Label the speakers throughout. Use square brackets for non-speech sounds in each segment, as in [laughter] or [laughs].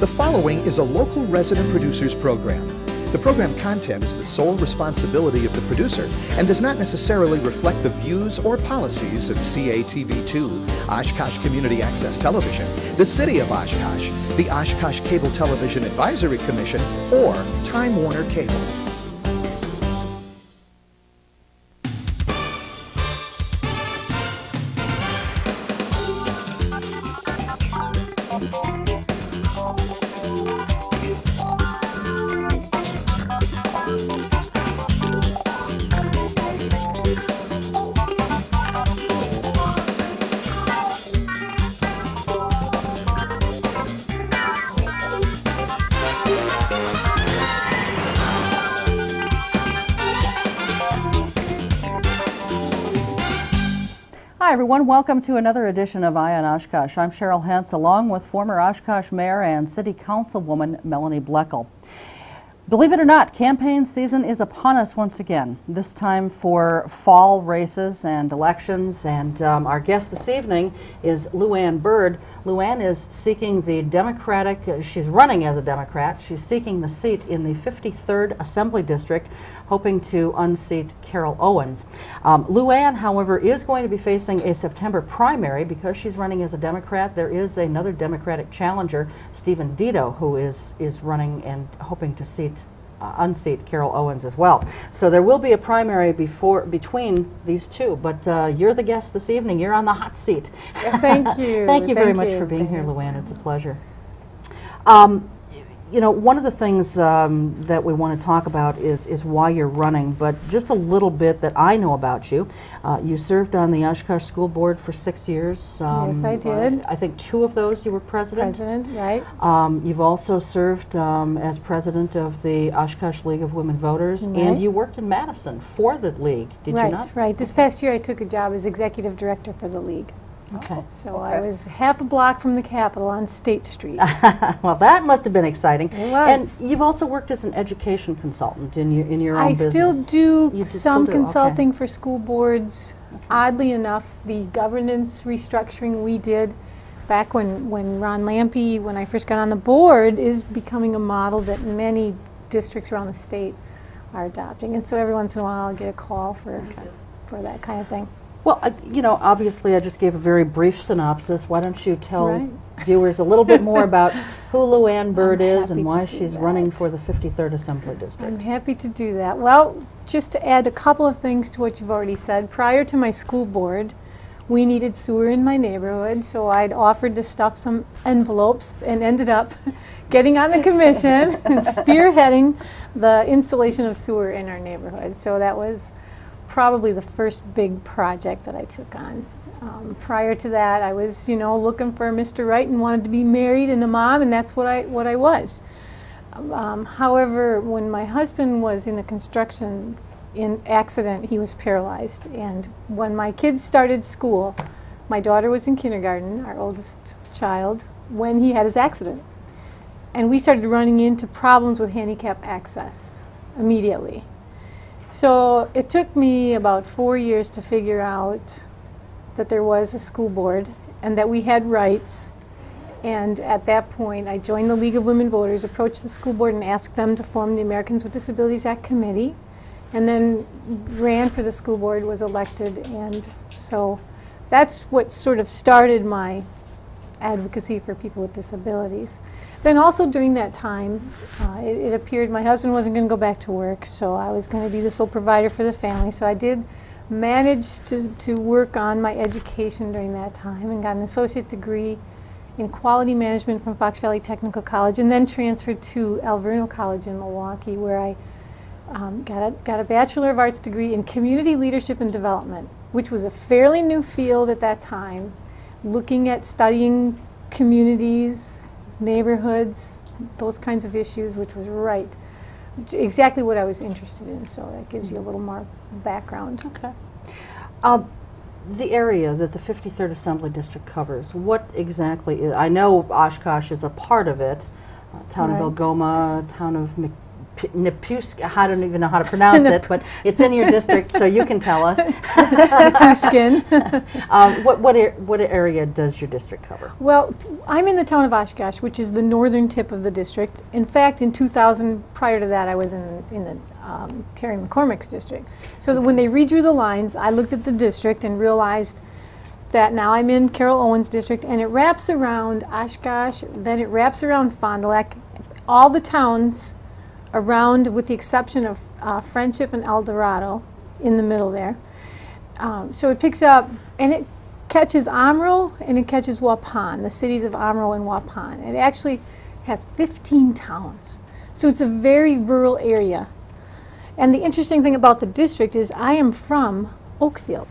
Speaker 1: The following is a local resident producers program. The program content is the sole responsibility of the producer and does not necessarily reflect the views or policies of CATV2, Oshkosh Community Access Television, the City of Oshkosh, the Oshkosh Cable Television Advisory Commission, or Time Warner Cable.
Speaker 2: Everyone, welcome to another edition of Eye Oshkosh. I'm Cheryl Hentz along with former Oshkosh Mayor and City Councilwoman Melanie Bloechl. Believe it or not, campaign season is upon us once again, this time for fall races and elections. And um, our guest this evening is Luann Bird. Luann is seeking the Democratic, uh, she's running as a Democrat. She's seeking the seat in the 53rd Assembly District, hoping to unseat Carol Owens. Um, Luann, however, is going to be facing a September primary because she's running as a Democrat. There is another Democratic challenger, Stephen Dito, who is, is running and hoping to seat unseat Carol Owens as well. So there will be a primary before between these two. But uh, you're the guest this evening. You're on the hot seat.
Speaker 3: Thank you. [laughs]
Speaker 2: Thank you very
Speaker 3: Thank
Speaker 2: much for being
Speaker 3: Thank
Speaker 2: here,
Speaker 3: you.
Speaker 2: Luann. It's a pleasure. Um, you know, one of the things um, that we want to talk about is is why you're running. But just a little bit that I know about you. Uh, you served on the Oshkosh School Board for six years. Um,
Speaker 3: Yes, I did.
Speaker 2: I think two of those you were president.
Speaker 3: President, right?
Speaker 2: Um, you've also served um, as president of the Oshkosh League of Women Voters,
Speaker 3: Right.
Speaker 2: and you worked in Madison for the league. Did
Speaker 3: right,
Speaker 2: you not?
Speaker 3: right. This past year I took a job as executive director for the league.
Speaker 2: Okay.
Speaker 3: Oh, so
Speaker 2: Okay.
Speaker 3: I was half a block from the Capitol on State Street. [laughs]
Speaker 2: well, that must have been exciting.
Speaker 3: It was.
Speaker 2: And you've also worked as an education consultant in your in your own
Speaker 3: I
Speaker 2: business.
Speaker 3: still do some
Speaker 2: still do, okay.
Speaker 3: consulting for school boards. Oddly enough, the governance restructuring we did back when, when Ron Lampe, when I first got on the board, is becoming a model that many districts around the state are adopting. And so every once in a while I'll get a call for, for that kind of thing.
Speaker 2: Well, you know, obviously, I just gave a very brief synopsis. Why don't you tell
Speaker 3: Right.
Speaker 2: viewers a little bit more about [laughs] who Luann Bird is and why she's running for the 53rd Assembly District?
Speaker 3: I'm happy to do that. Well, just to add a couple of things to what you've already said, prior to my school board, we needed sewer in my neighborhood, so I'd offered to stuff some envelopes and ended up [laughs] getting on the commission and [laughs] spearheading the installation of sewer in our neighborhood. So that was probably the first big project that I took on. Um, prior to that, I was, you know, looking for Mr. Right and wanted to be married and a mom, and that's what I what I was. Um, however, when my husband was in a construction in accident, he was paralyzed. And when my kids started school, my daughter was in kindergarten, our oldest child, when he had his accident. And we started running into problems with handicap access immediately. So it took me about four years to figure out that there was a school board and that we had rights. And at that point, I joined the League of Women Voters, approached the school board and asked them to form the Americans with Disabilities Act Committee, and then ran for the school board, was elected, and so that's what sort of started my advocacy for people with disabilities. Then also during that time, uh, it, it appeared my husband wasn't going to go back to work, so I was going to be the sole provider for the family. So I did manage to, to work on my education during that time and got an associate degree in quality management from Fox Valley Technical College and then transferred to Alverno College in Milwaukee where I um, got, a, got a Bachelor of Arts degree in Community Leadership and Development, which was a fairly new field at that time, looking at studying communities, neighborhoods, those kinds of issues, which was right, exactly what I was interested in. So that gives you a little more background.
Speaker 2: Okay. Um, the area that the 53rd Assembly District covers, what exactly is, I know Oshkosh is a part of it, uh, town
Speaker 3: Right.
Speaker 2: of Algoma, town of Nipusk, I don't even know how to pronounce it, but it's in your district, so you can tell us. [laughs]
Speaker 3: skin. [laughs]
Speaker 2: Um, What, what, ar- what area does your district cover?
Speaker 3: Well, I'm in the town of Oshkosh, which is the northern tip of the district. In fact, in 2000, prior to that, I was in, in the um, Terri McCormick's district. So that when they redrew the lines, I looked at the district and realized that now I'm in Carol Owens district, and it wraps around Oshkosh, then it wraps around Fond du Lac, all the towns around, with the exception of uh, Friendship and Eldorado, in the middle there. Um, so it picks up, and it catches Omro and it catches Waupun, the cities of Omro and Waupun. It actually has 15 towns. So it's a very rural area. And the interesting thing about the district is I am from Oakfield.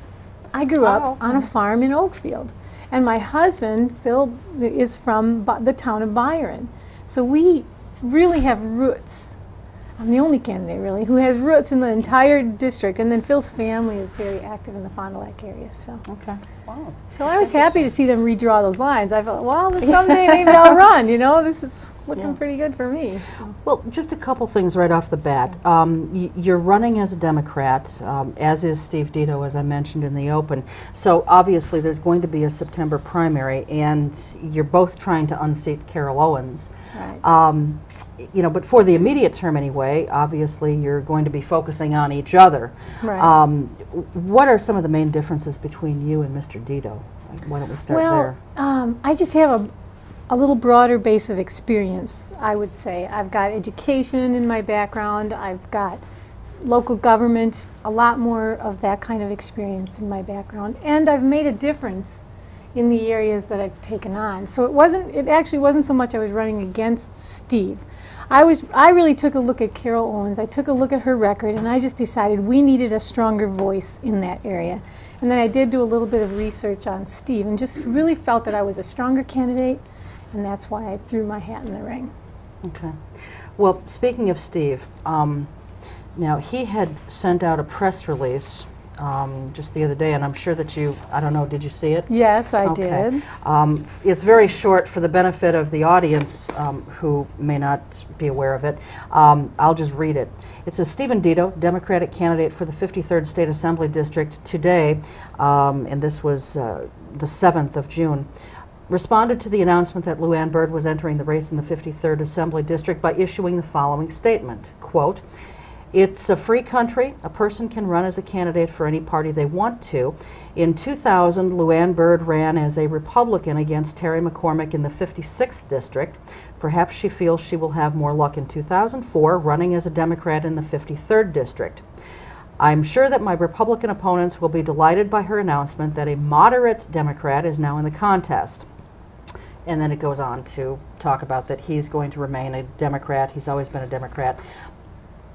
Speaker 3: I grew up
Speaker 4: Oh,
Speaker 3: on a farm in Oakfield. And my husband, Phil, is from the town of Byron. So we really have roots. I'm the only candidate, really, who has roots in the entire district. And then Phil's family is very active in the Fond du Lac area. So.
Speaker 2: Okay.
Speaker 4: Wow.
Speaker 3: So I was happy to see them redraw those lines. I felt, well, [laughs] someday maybe I'll run. You know, this is looking
Speaker 2: Yeah.
Speaker 3: pretty good for me. So.
Speaker 2: Well, just a couple things right off the bat. Um, y- you're running as a Democrat, um, as is Steve Dito, as I mentioned in the open. So obviously, there's going to be a September primary, and you're both trying to unseat Carol Owens.
Speaker 3: Right.
Speaker 2: Um, you know, but for the immediate term anyway, obviously, you're going to be focusing on each other.
Speaker 3: Right.
Speaker 2: Um, what are some of the main differences between you and Mr. Dito? Why don't we start
Speaker 3: well,
Speaker 2: there?
Speaker 3: Um, I just have a, a little broader base of experience, I would say. I've got education in my background, I've got local government, a lot more of that kind of experience in my background, and I've made a difference in the areas that I've taken on. So it wasn't, it actually wasn't so much I was running against Steve. I was, I really took a look at Carol Owens. I took a look at her record, and I just decided we needed a stronger voice in that area. And then I did do a little bit of research on Steve, and just really felt that I was a stronger candidate, and that's why I threw my hat in the ring.
Speaker 2: Okay. Well, speaking of Steve, um, now he had sent out a press release um, just the other day, and I'm sure that you, I don't know, did you see it?
Speaker 3: Yes, I
Speaker 2: Okay.
Speaker 3: did.
Speaker 2: Um, it's very short for the benefit of the audience um, who may not be aware of it. Um, I'll just read it. It says Stephen Dito, Democratic candidate for the 53rd State Assembly District, today, um, and this was uh, the 7th of June, responded to the announcement that Luann Bird was entering the race in the 53rd Assembly District by issuing the following statement, quote, it's a free country. A person can run as a candidate for any party they want to. In 2000, Luann Bird ran as a Republican against Terri McCormick in the 56th district. Perhaps she feels she will have more luck in 2004 running as a Democrat in the 53rd district. I'm sure that my Republican opponents will be delighted by her announcement that a moderate Democrat is now in the contest. And then it goes on to talk about that he's going to remain a Democrat. He's always been a Democrat.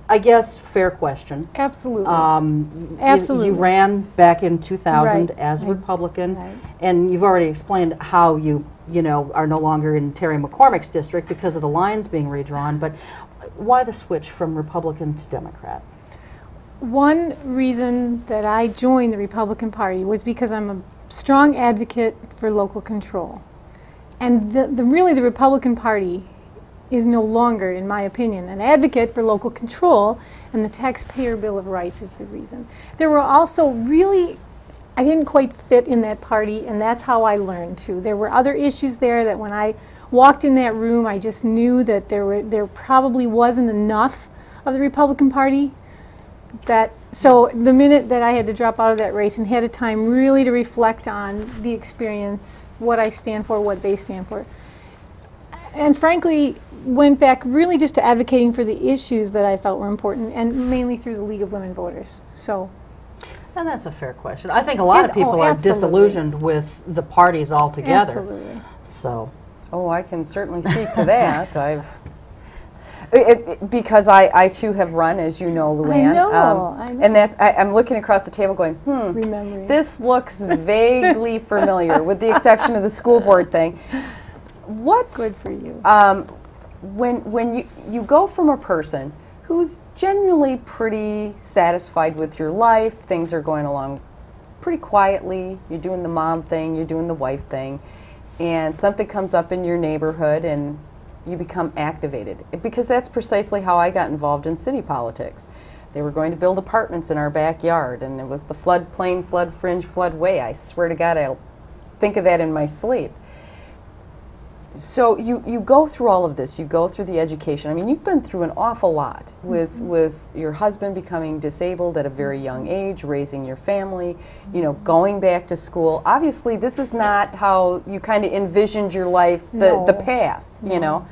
Speaker 2: I guess fair question.
Speaker 3: Absolutely.
Speaker 2: Um,
Speaker 3: Absolutely.
Speaker 2: You, ran back in 2000
Speaker 3: Right.
Speaker 2: as a Republican,
Speaker 3: right.
Speaker 2: and you've already explained how you, you know, are no longer in Terri McCormick's district because of the lines being redrawn. But why the switch from Republican to Democrat?
Speaker 3: One reason that I joined the Republican Party was because I'm a strong advocate for local control. And the, the, really, the Republican Party is no longer, in my opinion, an advocate for local control, and the Taxpayer Bill of Rights is the reason. There were also really, I didn't quite fit in that party, and that's how I learned too. There were other issues there that when I walked in that room, I just knew that there were there probably wasn't enough of the Republican Party that so the minute that I had to drop out of that race and had a time really to reflect on the experience, what I stand for, what they stand for, and frankly went back really just to advocating for the issues that I felt were important, and mainly through the League of Women Voters. So
Speaker 2: And that's a fair question. I think a lot
Speaker 3: It-
Speaker 2: of people
Speaker 3: oh,
Speaker 2: are disillusioned with the parties altogether.
Speaker 3: absolutely,
Speaker 2: So,
Speaker 4: Oh, I can certainly speak to that. [laughs] I've it, it- because I, I too have run, as you know, Luann. Um,
Speaker 3: know, I know.
Speaker 4: And that's I, I'm looking across the table, going, hmm.
Speaker 3: remembering.
Speaker 4: This looks [laughs] vaguely familiar, with the exception of the school board thing. [laughs] What
Speaker 3: Good for you.
Speaker 4: um, when when you you go from a person who's genuinely pretty satisfied with your life, things are going along pretty quietly. You're doing the mom thing, you're doing the wife thing, and something comes up in your neighborhood, and you become activated because that's precisely how I got involved in city politics. They were going to build apartments in our backyard, and it was the floodplain, flood fringe, floodway. I swear to God, I'll think of that in my sleep. So you, you go through all of this. You go through the education. I mean, you've been through an awful lot with
Speaker 3: Mm-hmm.
Speaker 4: with your husband becoming disabled at a very young age, raising your family, you know, going back to school. Obviously, this is not how you kind of envisioned your life, the the
Speaker 3: No.
Speaker 4: path, you know.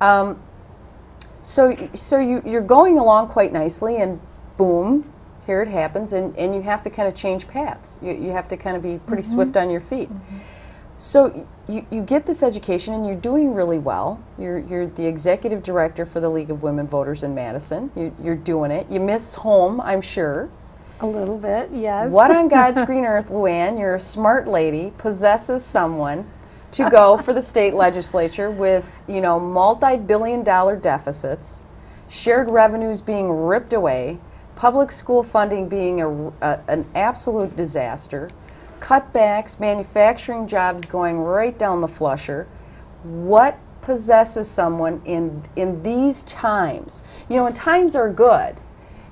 Speaker 4: Um, so so you you're going along quite nicely, and boom, here it happens, and and you have to kind of change paths. You you have to kind of be pretty swift on your feet. So you, you get this education and you're doing really well. You're, you're the executive director for the League of Women Voters in Madison. You, you're doing it. You miss home, I'm sure.
Speaker 3: A little bit, yes.
Speaker 4: What on [laughs] God's green earth, Luann, you're a smart lady, possesses someone to go for the state legislature with, you know, multi-billion dollar deficits, shared revenues being ripped away, public school funding being a, a- an absolute disaster, cutbacks, manufacturing jobs going right down the flusher. What possesses someone in in these times? You know, when times are good,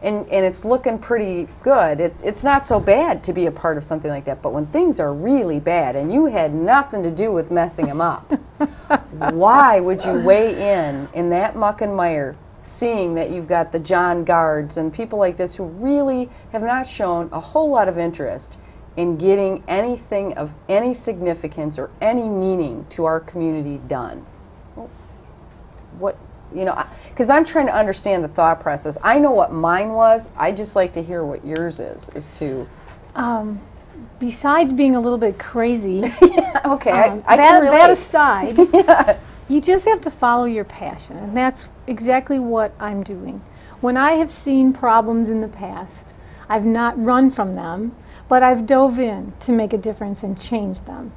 Speaker 4: and, and it's looking pretty good. It, it's not so bad to be a part of something like that. But when things are really bad and you had nothing to do with messing them up, [laughs] why would you weigh in in that muck and mire, seeing that you've got the John Gards and people like this who really have not shown a whole lot of interest in getting anything of any significance or any meaning to our community done? what you know because i'm trying to understand the thought process. I know what mine was. I just like to hear what yours is as to
Speaker 3: Um, besides being a little bit crazy, [laughs]
Speaker 4: okay
Speaker 3: um,
Speaker 4: I, I
Speaker 3: that, that aside, [laughs] you just have to follow your passion, and that's exactly what I'm doing. When I have seen problems in the past, I've not run from them, but I've dove in to make a difference and change them.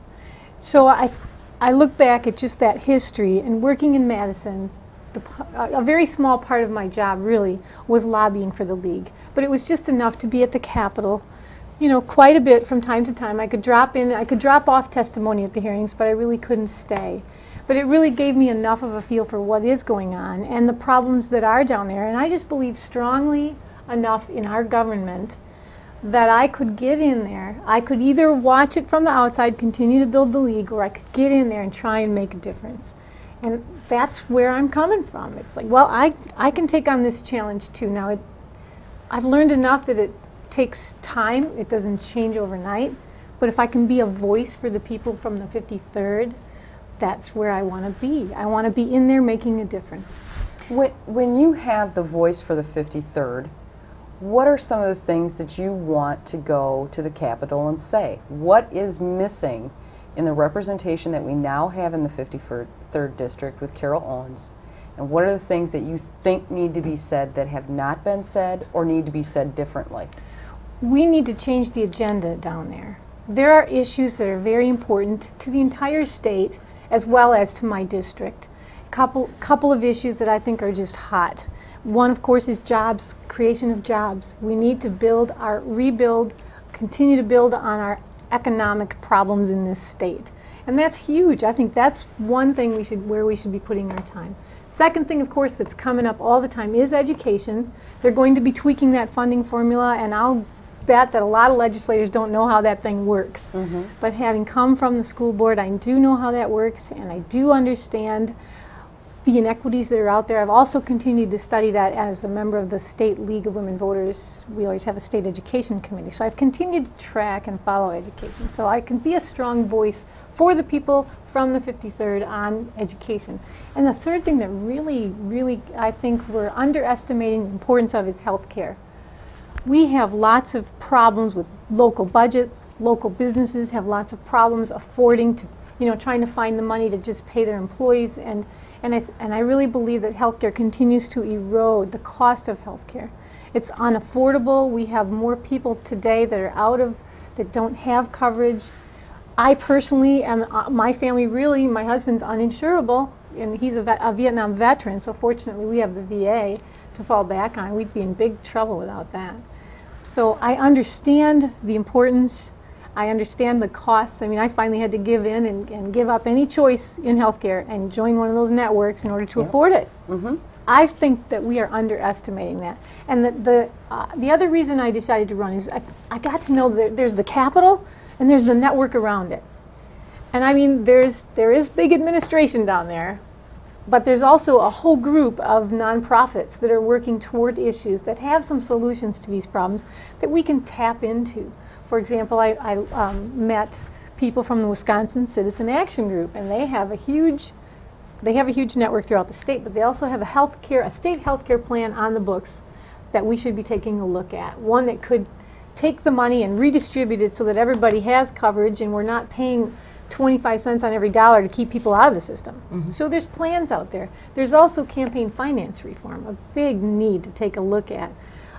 Speaker 3: So I, I look back at just that history and working in Madison. The, a very small part of my job really was lobbying for the league, but it was just enough to be at the Capitol, you know, quite a bit from time to time. I could drop in, I could drop off testimony at the hearings, but I really couldn't stay. But it really gave me enough of a feel for what is going on and the problems that are down there. And I just believe strongly enough in our government that I could get in there. I could either watch it from the outside, continue to build the league, or I could get in there and try and make a difference. And that's where I'm coming from. It's like, well, I, I can take on this challenge too. Now, it, I've learned enough that it takes time, it doesn't change overnight. But if I can be a voice for the people from the 53rd, that's where I want to be. I want to be in there making a difference.
Speaker 4: when, when you have the voice for the 53rd what are some of the things that you want to go to the capitol and say what is missing in the representation that we now have in the 53rd district with carol owens and what are the things that you think need to be said that have not been said or need to be said differently
Speaker 3: we need to change the agenda down there. There are issues that are very important to the entire state as well as to my district. Couple couple of issues that I think are just hot. One of course is jobs, creation of jobs. We need to build our rebuild, continue to build on our economic problems in this state. And that's huge. I think that's one thing we should where we should be putting our time. Second thing, of course, that's coming up all the time is education. They're going to be tweaking that funding formula, and I'll bet that a lot of legislators don't know how that thing works. Mm-hmm. But having come from the school board, I do know how that works, and I do understand the inequities that are out there. I've also continued to study that as a member of the State League of Women Voters. We always have a state education committee. So I've continued to track and follow education. So I can be a strong voice for the people from the 53rd on education. And the third thing that really, really I think we're underestimating the importance of is health care. We have lots of problems with local budgets. Local businesses have lots of problems affording to, you know, trying to find the money to just pay their employees. And, and, I, and I really believe that healthcare continues to erode the cost of healthcare. It's unaffordable. We have more people today that are out of, that don't have coverage. I personally am, uh, my family really, my husband's uninsurable, and he's a, a Vietnam veteran, so fortunately we have the VA to fall back on. We'd be in big trouble without that. So I understand the importance. I understand the costs. I mean, I finally had to give in and, and give up any choice in healthcare and join one of those networks in order to afford it. I think that we are underestimating that. And the, the, uh, the other reason I decided to run is I, I got to know that there's the capital and there's the network around it. And I mean, there's, there is big administration down there, but there's also a whole group of nonprofits that are working toward issues that have some solutions to these problems that we can tap into. For example, I, I um, met people from the Wisconsin Citizen Action Group, and they have a huge they have a huge network throughout the state, but they also have a health care, a state health care plan on the books that we should be taking a look at. One that could take the money and redistribute it so that everybody has coverage and we're not paying 25 cents on every dollar to keep people out of the system. So there's plans out there. There's also campaign finance reform, a big need to take a look at.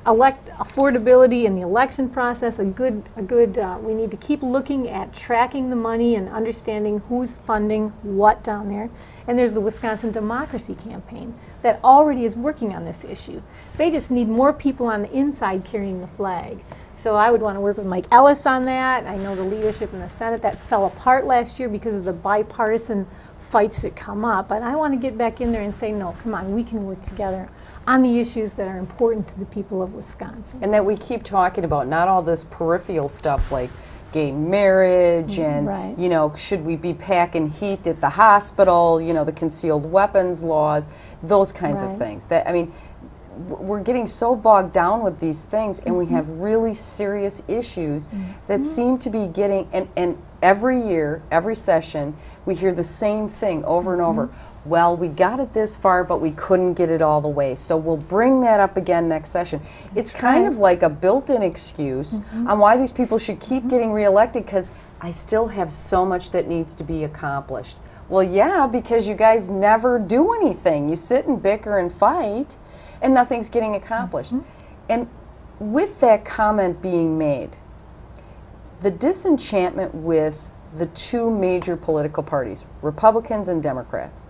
Speaker 3: Elect affordability in the election process, a good, a good. Uh, we need to keep looking at tracking the money and understanding who's funding what down there. And there's the Wisconsin Democracy Campaign that already is working on this issue. They just need more people on the inside carrying the flag. So I would want to work with Mike Ellis on that. I know the leadership in the Senate that fell apart last year because of the bipartisan fights that come up. But I want to get back in there and say, no, come on, we can work together on the issues that are important to the people of Wisconsin.
Speaker 4: And that we keep talking about, not all this peripheral stuff like gay marriage mm, and,
Speaker 3: right.
Speaker 4: you know, should we be packing heat at the hospital, you know, the concealed weapons laws, those kinds of things. That, I mean, we're getting so bogged down with these things and we mm-hmm. have really serious issues mm-hmm. that seem to be getting and, and every year every session we hear the same thing over and over mm-hmm. Well we got it this far but we couldn't get it all the way. So we'll bring that up again next session. It's kind
Speaker 3: right.
Speaker 4: of like a built-in excuse mm-hmm. on why these people should keep mm-hmm. getting reelected because i still have so much that needs to be accomplished. Well yeah because you guys never do anything. You sit and bicker and fight and nothing's getting accomplished. Mm-hmm. And with that comment being made, the disenchantment with the two major political parties, Republicans and Democrats,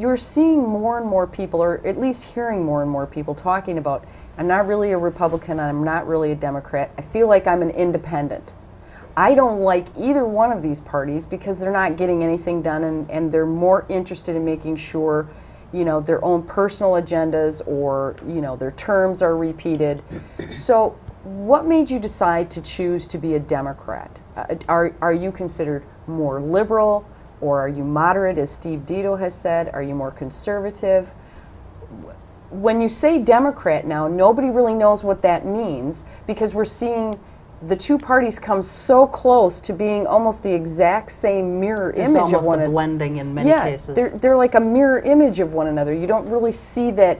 Speaker 4: you're seeing more and more people, or at least hearing more and more people talking about, I'm not really a Republican, I'm not really a Democrat, I feel like I'm an independent. I don't like either one of these parties because they're not getting anything done and, and they're more interested in making sure, you know, their own personal agendas or, you know, their terms are repeated. So, what made you decide to choose to be a Democrat? Uh, are, are you considered more liberal or are you moderate, as Steve Dito has said? Are you more conservative? when you say Democrat now, nobody really knows what that means because we're seeing the two parties come so close to being almost the exact same mirror
Speaker 2: There's
Speaker 4: image of one
Speaker 2: a
Speaker 4: another.
Speaker 2: blending in many
Speaker 4: yeah,
Speaker 2: cases.
Speaker 4: they're they're like a mirror image of one another. You don't really see that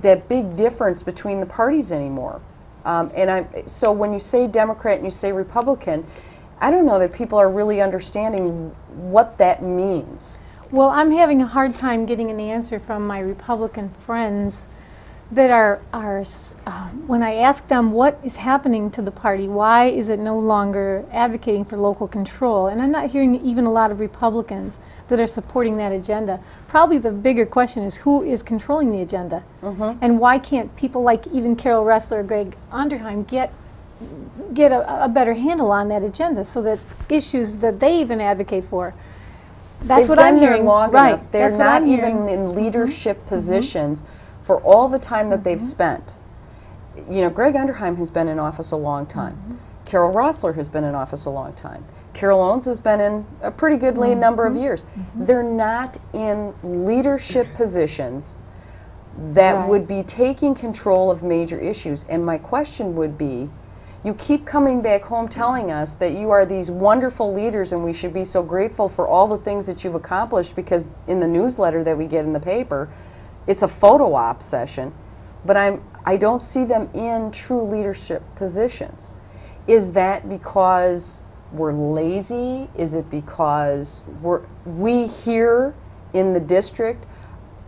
Speaker 4: that big difference between the parties anymore. Um, and I so when you say Democrat and you say Republican, I don't know that people are really understanding what that means.
Speaker 3: Well, I'm having a hard time getting an answer from my Republican friends that are, are um, when I ask them what is happening to the party, why is it no longer advocating for local control? And I'm not hearing even a lot of Republicans that are supporting that agenda. Probably the bigger question is who is controlling the agenda? And why can't people like even Carol Roessler or Gregg Underheim get get a, a better handle on that agenda so that issues that they even advocate for that's
Speaker 4: They've
Speaker 3: what I'm hearing.
Speaker 4: long
Speaker 3: right.
Speaker 4: enough. They're
Speaker 3: That's
Speaker 4: not even in mm-hmm. leadership mm-hmm. positions for all the time that they've mm-hmm. spent. You know, Gregg Underheim has been in office a long time. Carol Roessler has been in office a long time. Carol Owens has been in a pretty good lead number of years. They're not in leadership positions that
Speaker 3: Right.
Speaker 4: would be taking control of major issues. And my question would be you keep coming back home telling us that you are these wonderful leaders and we should be so grateful for all the things that you've accomplished because in the newsletter that we get in the paper, it's a photo op session, but I'm I don't see them in true leadership positions. Is that because we're lazy? Is it because we're we here in the district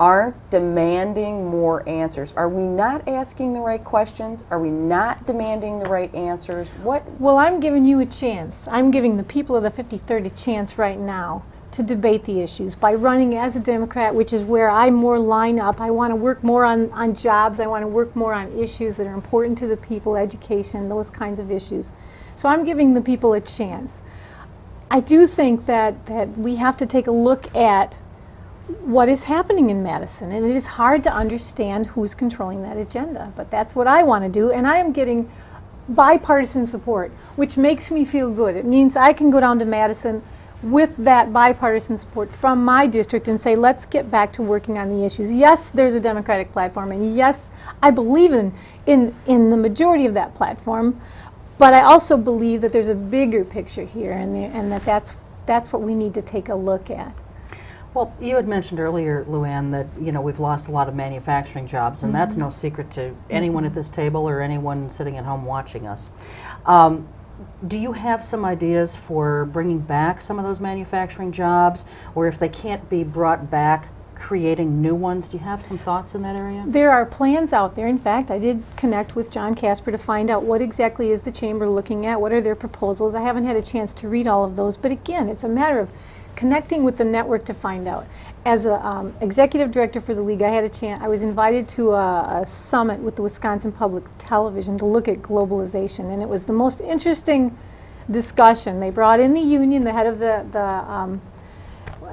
Speaker 4: aren't demanding more answers? Are we not asking the right questions? Are we not demanding the right answers? What
Speaker 3: Well, I'm giving you a chance. I'm giving the people of the 53rd a chance right now to debate the issues by running as a Democrat, which is where I more line up. I want to work more on, on jobs. I want to work more on issues that are important to the people, education, those kinds of issues. So I'm giving the people a chance. I do think that, that we have to take a look at what is happening in Madison. And it is hard to understand who's controlling that agenda. But that's what I want to do. And I am getting bipartisan support, which makes me feel good. It means I can go down to Madison with that bipartisan support from my district and say, let's get back to working on the issues. Yes, there's a Democratic platform, and yes, I believe in, in, in the majority of that platform, but I also believe that there's a bigger picture here and, the, and that that's, that's what we need to take a look at.
Speaker 2: Well, you had mentioned earlier, Luann, that you know we've lost a lot of manufacturing jobs, and mm -hmm. that's no secret to anyone at this table or anyone sitting at home watching us. Um, do you have some ideas for bringing back some of those manufacturing jobs, or if they can't be brought back, creating new ones? Do you have some thoughts in that area?
Speaker 3: There are plans out there. In fact, I did connect with John Casper to find out what exactly is the chamber looking at, what are their proposals. I haven't had a chance to read all of those, but again, it's a matter of connecting with the network to find out. As an um, executive director for the league, I had a chance. I was invited to a, a, summit with the Wisconsin Public Television to look at globalization, and it was the most interesting discussion. They brought in the union, the head of the the um,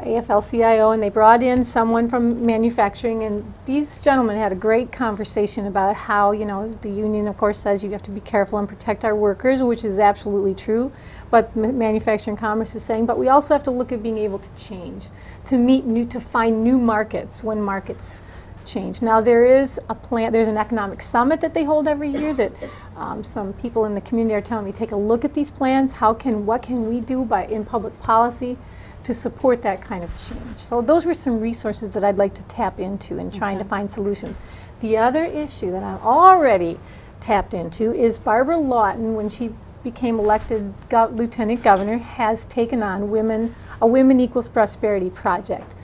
Speaker 3: AFL-CIO, and they brought in someone from manufacturing, and these gentlemen had a great conversation about how, you know, the union, of course, says you have to be careful and protect our workers, which is absolutely true, but manufacturing commerce is saying, but we also have to look at being able to change, to meet new, to find new markets when markets change. Now there is a plan, there's an economic summit that they hold every year that um, some people in the community are telling me, take a look at these plans, how can, what can we do by, in public policy to support that kind of change. So those were some resources that I'd like to tap into in trying okay. to find solutions. The other issue that I'm already tapped into is Barbara Lawton, when she became elected gov lieutenant governor, has taken on women a Women Equals Prosperity project.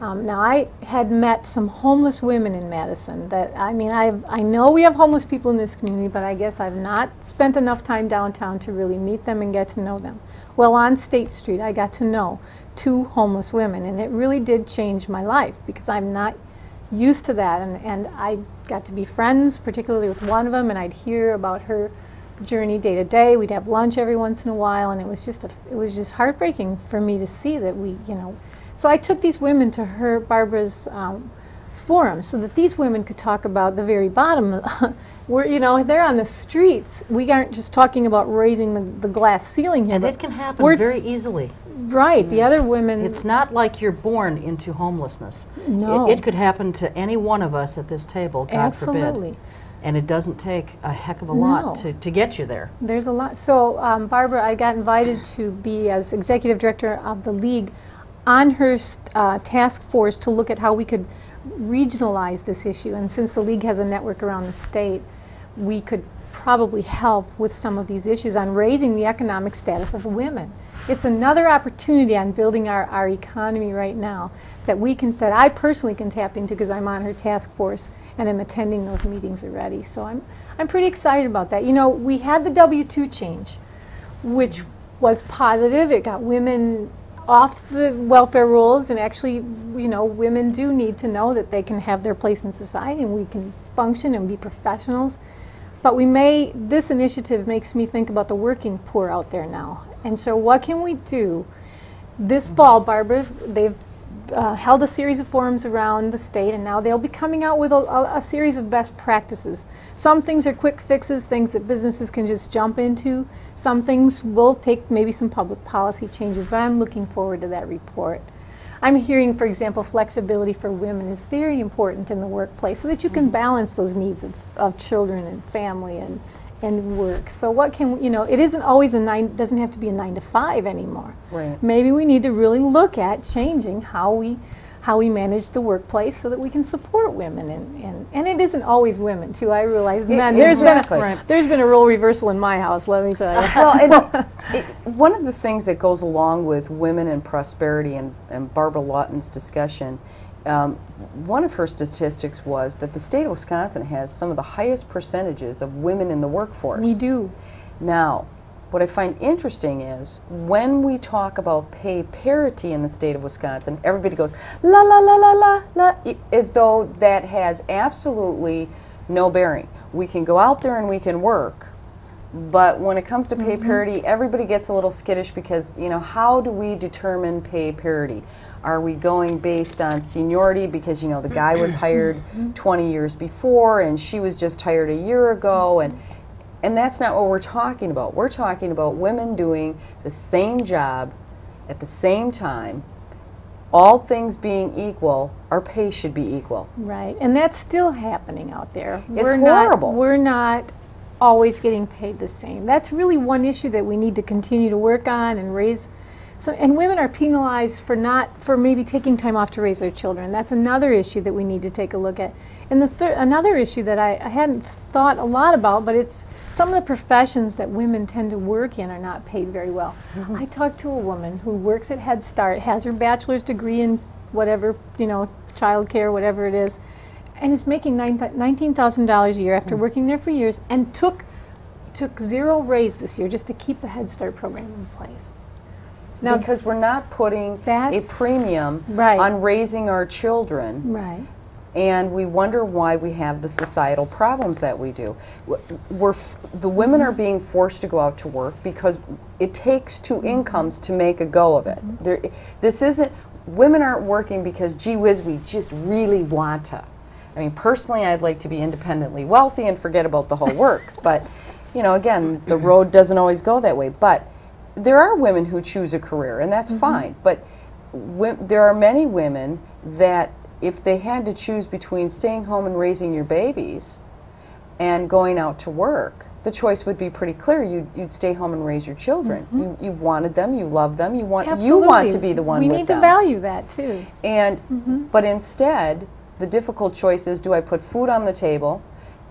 Speaker 3: Um, now, I had met some homeless women in Madison that, I mean, i I know we have homeless people in this community, but I guess I've not spent enough time downtown to really meet them and get to know them. Well, on State Street, I got to know two homeless women, and it really did change my life because I'm not used to that. And, and I got to be friends, particularly with one of them, and I'd hear about her journey day to day. We'd have lunch every once in a while, and it was just a, it was just heartbreaking for me to see that we, you know, so I took these women to her, Barbara's um, forum so that these women could talk about the very bottom. [laughs] Where, you know, they're on the streets. We aren't just talking about raising the, the glass ceiling here.
Speaker 2: And it can happen very easily.
Speaker 3: Right. The other women.
Speaker 2: It's not like you're born into homelessness.
Speaker 3: No.
Speaker 2: It, it could happen to any one of us at this table, God
Speaker 3: Absolutely.
Speaker 2: forbid. And it doesn't take a heck of a lot
Speaker 3: no.
Speaker 2: to, to get you there.
Speaker 3: There's a lot. So, um, Barbara, I got invited to be as executive director of the league on her uh, task force to look at how we could regionalize this issue. And since the league has a network around the state, we could probably help with some of these issues on raising the economic status of women. It's another opportunity on building our, our economy right now that we can that I personally can tap into because I'm on her task force and I'm attending those meetings already. So I'm I'm pretty excited about that. You know, we had the W2 change, which was positive. It got women off the welfare rolls and actually you know women do need to know that they can have their place in society and we can function and be professionals but we may this initiative makes me think about the working poor out there now and so what can we do this fall barbara they've uh, held a series of forums around the state, and now they'll be coming out with a, a, a, series of best practices. Some things are quick fixes, things that businesses can just jump into. Some things will take maybe some public policy changes, but I'm looking forward to that report. I'm hearing, for example, flexibility for women is very important in the workplace so that you can mm-hmm. balance those needs of, of children and family and and work. So what can you know? It isn't always a nine. Doesn't have to be a nine to five anymore.
Speaker 4: Right.
Speaker 3: Maybe we need to really look at changing how we how we manage the workplace so that we can support women and, and, and it isn't always women too I realize men there's exactly. been a, right. there's been a role reversal in my house let me tell you
Speaker 4: well [laughs] it, one of the things that goes along with women and prosperity and, and Barbara Lawton's discussion um, one of her statistics was that the state of Wisconsin has some of the highest percentages of women in the workforce.
Speaker 3: We do.
Speaker 4: Now, what I find interesting is when we talk about pay parity in the state of Wisconsin, everybody goes la la la la la la, as though that has absolutely no bearing. We can go out there and we can work, But when it comes to pay mm-hmm. parity, everybody gets a little skittish because, you know, how do we determine pay parity? Are we going based on seniority because, you know, the guy was [clears throat] hired mm-hmm. 20 years before and she was just hired a year ago and and that's not what we're talking about. We're talking about women doing the same job at the same time. All things being equal, our pay should be equal.
Speaker 3: Right, and that's still happening out there.
Speaker 4: It's
Speaker 3: we're
Speaker 4: horrible.
Speaker 3: Not, we're not always getting paid the same. That's really one issue that we need to continue to work on and raise. So, and women are penalized for not for maybe taking time off to raise their children. That's another issue that we need to take a look at. And the another issue that I, I hadn't thought a lot about, but it's some of the professions that women tend to work in are not paid very well. Mm-hmm. I talked to a woman who works at Head Start, has her bachelor's degree in whatever you know, child care, whatever it is, and is making $19,000 a year after mm. working there for years and took, took zero raise this year just to keep the Head Start program in place. Now,
Speaker 4: because we're not putting a premium
Speaker 3: Right.
Speaker 4: on raising our children.
Speaker 3: right.
Speaker 4: and we wonder why we have the societal problems that we do. We're f- the women are being forced to go out to work because it takes two mm-hmm. incomes to make a go of it. Mm-hmm. There, this isn't women aren't working because gee whiz we just really want to. I mean, personally, I'd like to be independently wealthy and forget about the whole works, but you know, again, the mm-hmm. road doesn't always go that way. But there are women who choose a career, and that's mm-hmm. fine. But there are many women that, if they had to choose between staying home and raising your babies and going out to work, the choice would be pretty clear. You'd, you'd stay home and raise your children. Mm-hmm. You, you've wanted them, you love them, you want
Speaker 3: Absolutely.
Speaker 4: you want to be the one
Speaker 3: We need
Speaker 4: them.
Speaker 3: to value that too.
Speaker 4: And mm-hmm. but instead, the difficult choice is: do I put food on the table,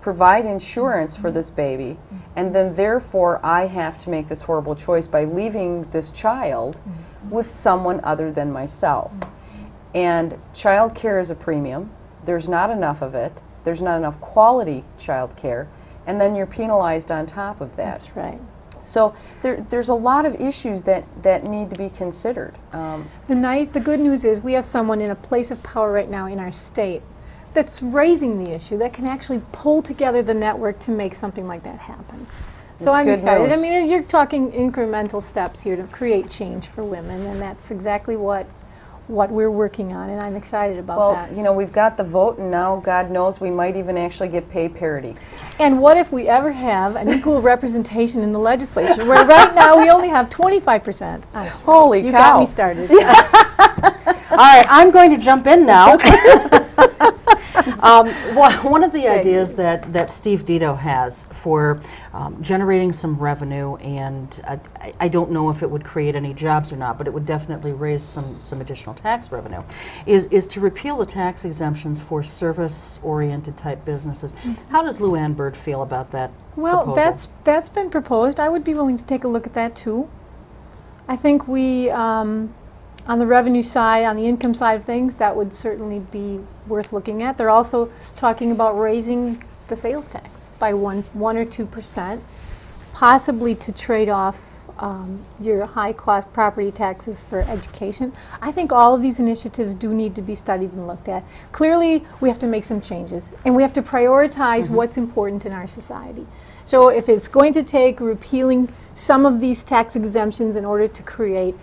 Speaker 4: provide insurance for this baby, and then therefore I have to make this horrible choice by leaving this child with someone other than myself. And child care is a premium. There's not enough of it. There's not enough quality child care. And then you're penalized on top of that.
Speaker 3: That's right.
Speaker 4: So there, there's a lot of issues that, that need to be considered. Um,
Speaker 3: The night, the good news is we have someone in a place of power right now in our state that's raising the issue that can actually pull together the network to make something like that happen. So
Speaker 4: That's
Speaker 3: I'm excited. I mean, you're talking incremental steps here to create change for women, and that's exactly what what we're working on, and I'm excited about
Speaker 4: Well,
Speaker 3: that.
Speaker 4: you know, we've got the vote, and now God knows we might even actually get pay parity.
Speaker 3: And what if we ever have an equal representation in the legislature, where right now we only have 25%? I'm.
Speaker 4: Holy
Speaker 3: you
Speaker 4: cow.
Speaker 3: got me started. [laughs]
Speaker 2: All right, I'm going to jump in now. [laughs] um, one one of the ideas that, that Steve Dito has for um, generating some revenue, and uh, I, I don't know if it would create any jobs or not, but it would definitely raise some, some additional tax revenue, is, is to repeal the tax exemptions for service-oriented type businesses. How does Lou Ann Bird feel about that
Speaker 3: Well,
Speaker 2: proposal?
Speaker 3: that's that's been proposed. I would be willing to take a look at that too. I think we, um, on the revenue side, on the income side of things, that would certainly be worth looking at. They're also talking about raising the sales tax by one one or two percent, possibly to trade off um, your high cost property taxes for education. I think all of these initiatives do need to be studied and looked at. Clearly, we have to make some changes and we have to prioritize what's important in our society. So, if it's going to take repealing some of these tax exemptions in order to create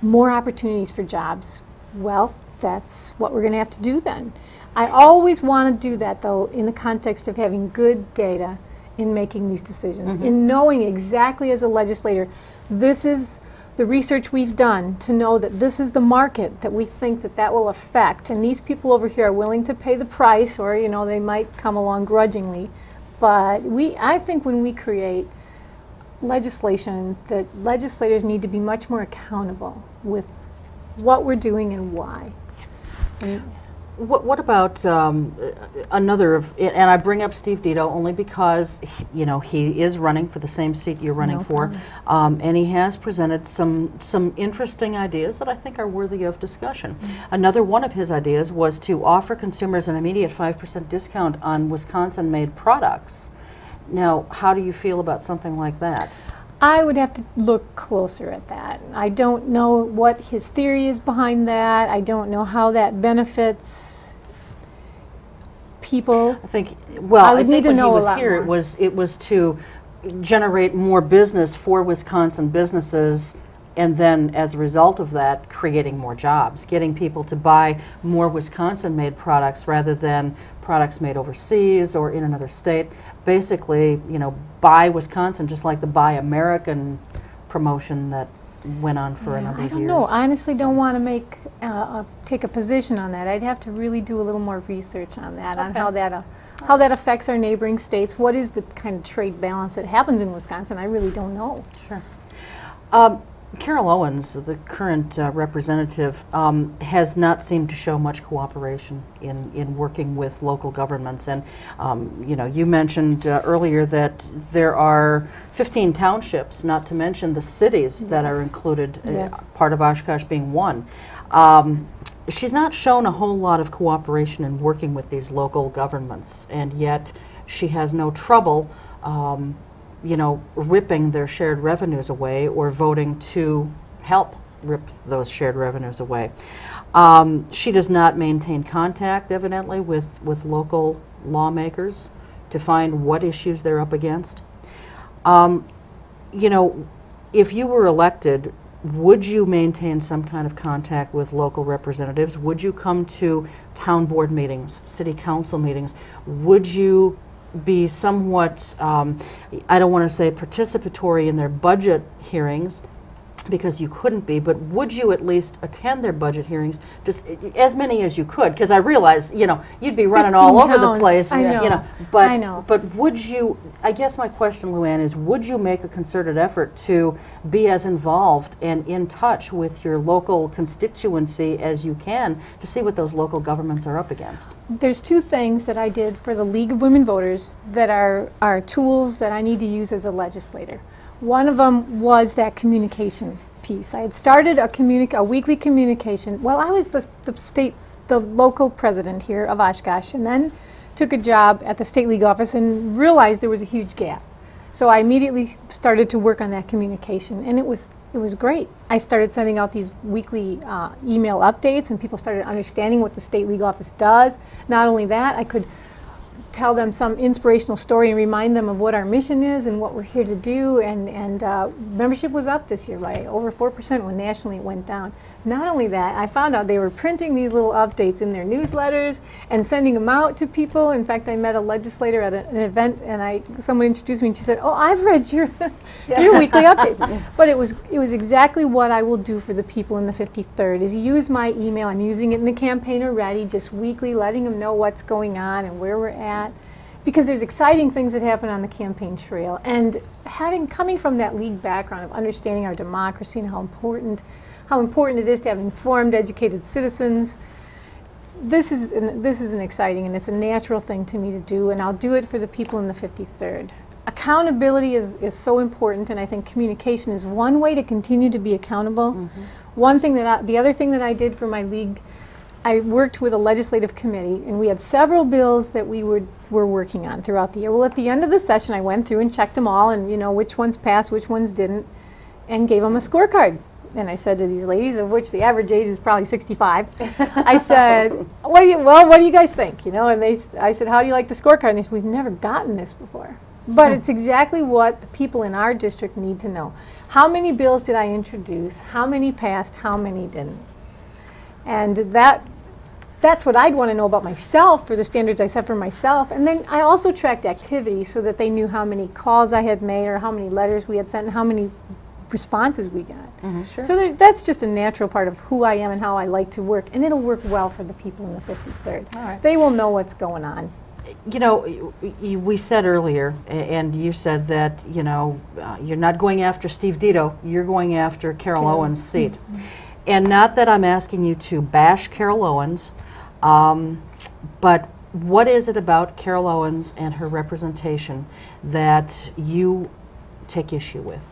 Speaker 3: more opportunities for jobs, well, that's what we're going to have to do then. I always want to do that, though, in the context of having good data in making these decisions, mm-hmm. in knowing exactly as a legislator, this is the research we've done to know that this is the market that we think that that will affect, and these people over here are willing to pay the price, or you know they might come along grudgingly, but we, I think, when we create legislation, that legislators need to be much more accountable with what we're doing and why.
Speaker 2: What, what about um, another of, and I bring up Steve Dito only because, he- you know, he is running for the same seat you're running
Speaker 3: No
Speaker 2: for, um, and he has presented some, some interesting ideas that I think are worthy of discussion. Another one of his ideas was to offer consumers an immediate 5% discount on Wisconsin-made products. Now, how do you feel about something like that?
Speaker 3: I would have to look closer at that. I don't know what his theory is behind that. I don't know how that benefits people.
Speaker 2: I think, well,
Speaker 3: I
Speaker 2: I,
Speaker 3: would
Speaker 2: think
Speaker 3: need to
Speaker 2: when
Speaker 3: know
Speaker 2: he was here, it was it was to generate more business for Wisconsin businesses and then as a result of that creating more jobs getting people to buy more wisconsin made products rather than products made overseas or in another state basically you know buy wisconsin just like the buy american promotion that went on for a
Speaker 3: Yeah,
Speaker 2: number
Speaker 3: I
Speaker 2: of
Speaker 3: don't
Speaker 2: years
Speaker 3: know. I honestly don't want to make uh, uh, take a position on that. I'd have to really do a little more research on that, on how that uh, how that affects our neighboring states. What is the kind of trade balance that happens in Wisconsin? I really don't know.
Speaker 2: Sure. Um, Carol Owens, the current uh, representative, um, has not seemed to show much cooperation in, in working with local governments. And, um, you know, you mentioned uh, earlier that there are 15 townships, not to mention the cities that are
Speaker 3: Yes.
Speaker 2: included, uh, part of Oshkosh being one. Um, she's not shown a whole lot of cooperation in working with these local governments, and yet she has no trouble um, you know, ripping their shared revenues away or voting to help rip those shared revenues away. Um, she does not maintain contact, evidently, with, with local lawmakers to find what issues they're up against. Um, you know, if you were elected, would you maintain some kind of contact with local representatives? Would you come to town board meetings, city council meetings? Would you be somewhat, um, I don't want to say participatory in their budget hearings, because you couldn't be, but would you at least attend their budget hearings, just as many as you could? Because I realize, you know, you'd be running all
Speaker 3: 15
Speaker 2: over the place,
Speaker 3: I
Speaker 2: you
Speaker 3: know.
Speaker 2: know. But
Speaker 3: I know.
Speaker 2: but would you? I guess my question, LuAnn, is: Would you make a concerted effort to be as involved and in touch with your local constituency as you can to see what those local governments are up against?
Speaker 3: There's two things that I did for the League of Women Voters that are, are tools that I need to use as a legislator. One of them was that communication piece. I had started a, communic- a weekly communication. Well, I was the, the state, the local president here of Oshkosh, and then took a job at the state league office and realized there was a huge gap. So I immediately started to work on that communication, and it was it was great. I started sending out these weekly uh, email updates, and people started understanding what the state league office does. Not only that, I could tell them some inspirational story and remind them of what our mission is and what we're here to do. And, and uh, membership was up this year by over 4% when nationally it went down. Not only that, I found out they were printing these little updates in their newsletters and sending them out to people. In fact, I met a legislator at a- an event and I someone introduced me and she said, "Oh, I've read your [laughs] your weekly updates." [laughs] But it was it was exactly what I will do for the people in the 53rd is use my email. I'm using it in the campaign already, just weekly letting them know what's going on and where we're at because there's exciting things that happen on the campaign trail. And having coming from that league background of understanding our democracy and how important how important it is to have informed educated citizens this is an, this is an exciting and it's a natural thing to me to do and I'll do it for the people in the 53rd accountability is, is so important and I think communication is one way to continue to be accountable. Mm-hmm. One thing that I, the other thing that I did for my league I worked with a legislative committee, and we had several bills that we would, were working on throughout the year. Well, at the end of the session, I went through and checked them all, and you know which ones passed, which ones didn't, and gave them a scorecard. And I said to these ladies, of which the average age is probably 65, [laughs] I said, "What do you? Well, what do you guys think? You know?" And they, I said, "How do you like the scorecard?" And they said, "We've never gotten this before." But hmm. it's exactly what the people in our district need to know. How many bills did I introduce? How many passed? How many didn't? And that that's what I'd want to know about myself for the standards I set for myself. And then I also tracked activity so that they knew how many calls I had made or how many letters we had sent and how many responses we got.
Speaker 4: Sure.
Speaker 3: So there, that's just a natural part of who I am and how I like to work. And it'll work well for the people in the 53rd.
Speaker 2: All right.
Speaker 3: They will know what's going on.
Speaker 2: You know, we said earlier, and you said that, you know, uh, you're not going after Steve Dito, you're going after Carol
Speaker 3: Carol.
Speaker 2: Owens' seat. And not that I'm asking you to bash Carol Owens, um, but what is it about Carol Owens and her representation that you take issue with?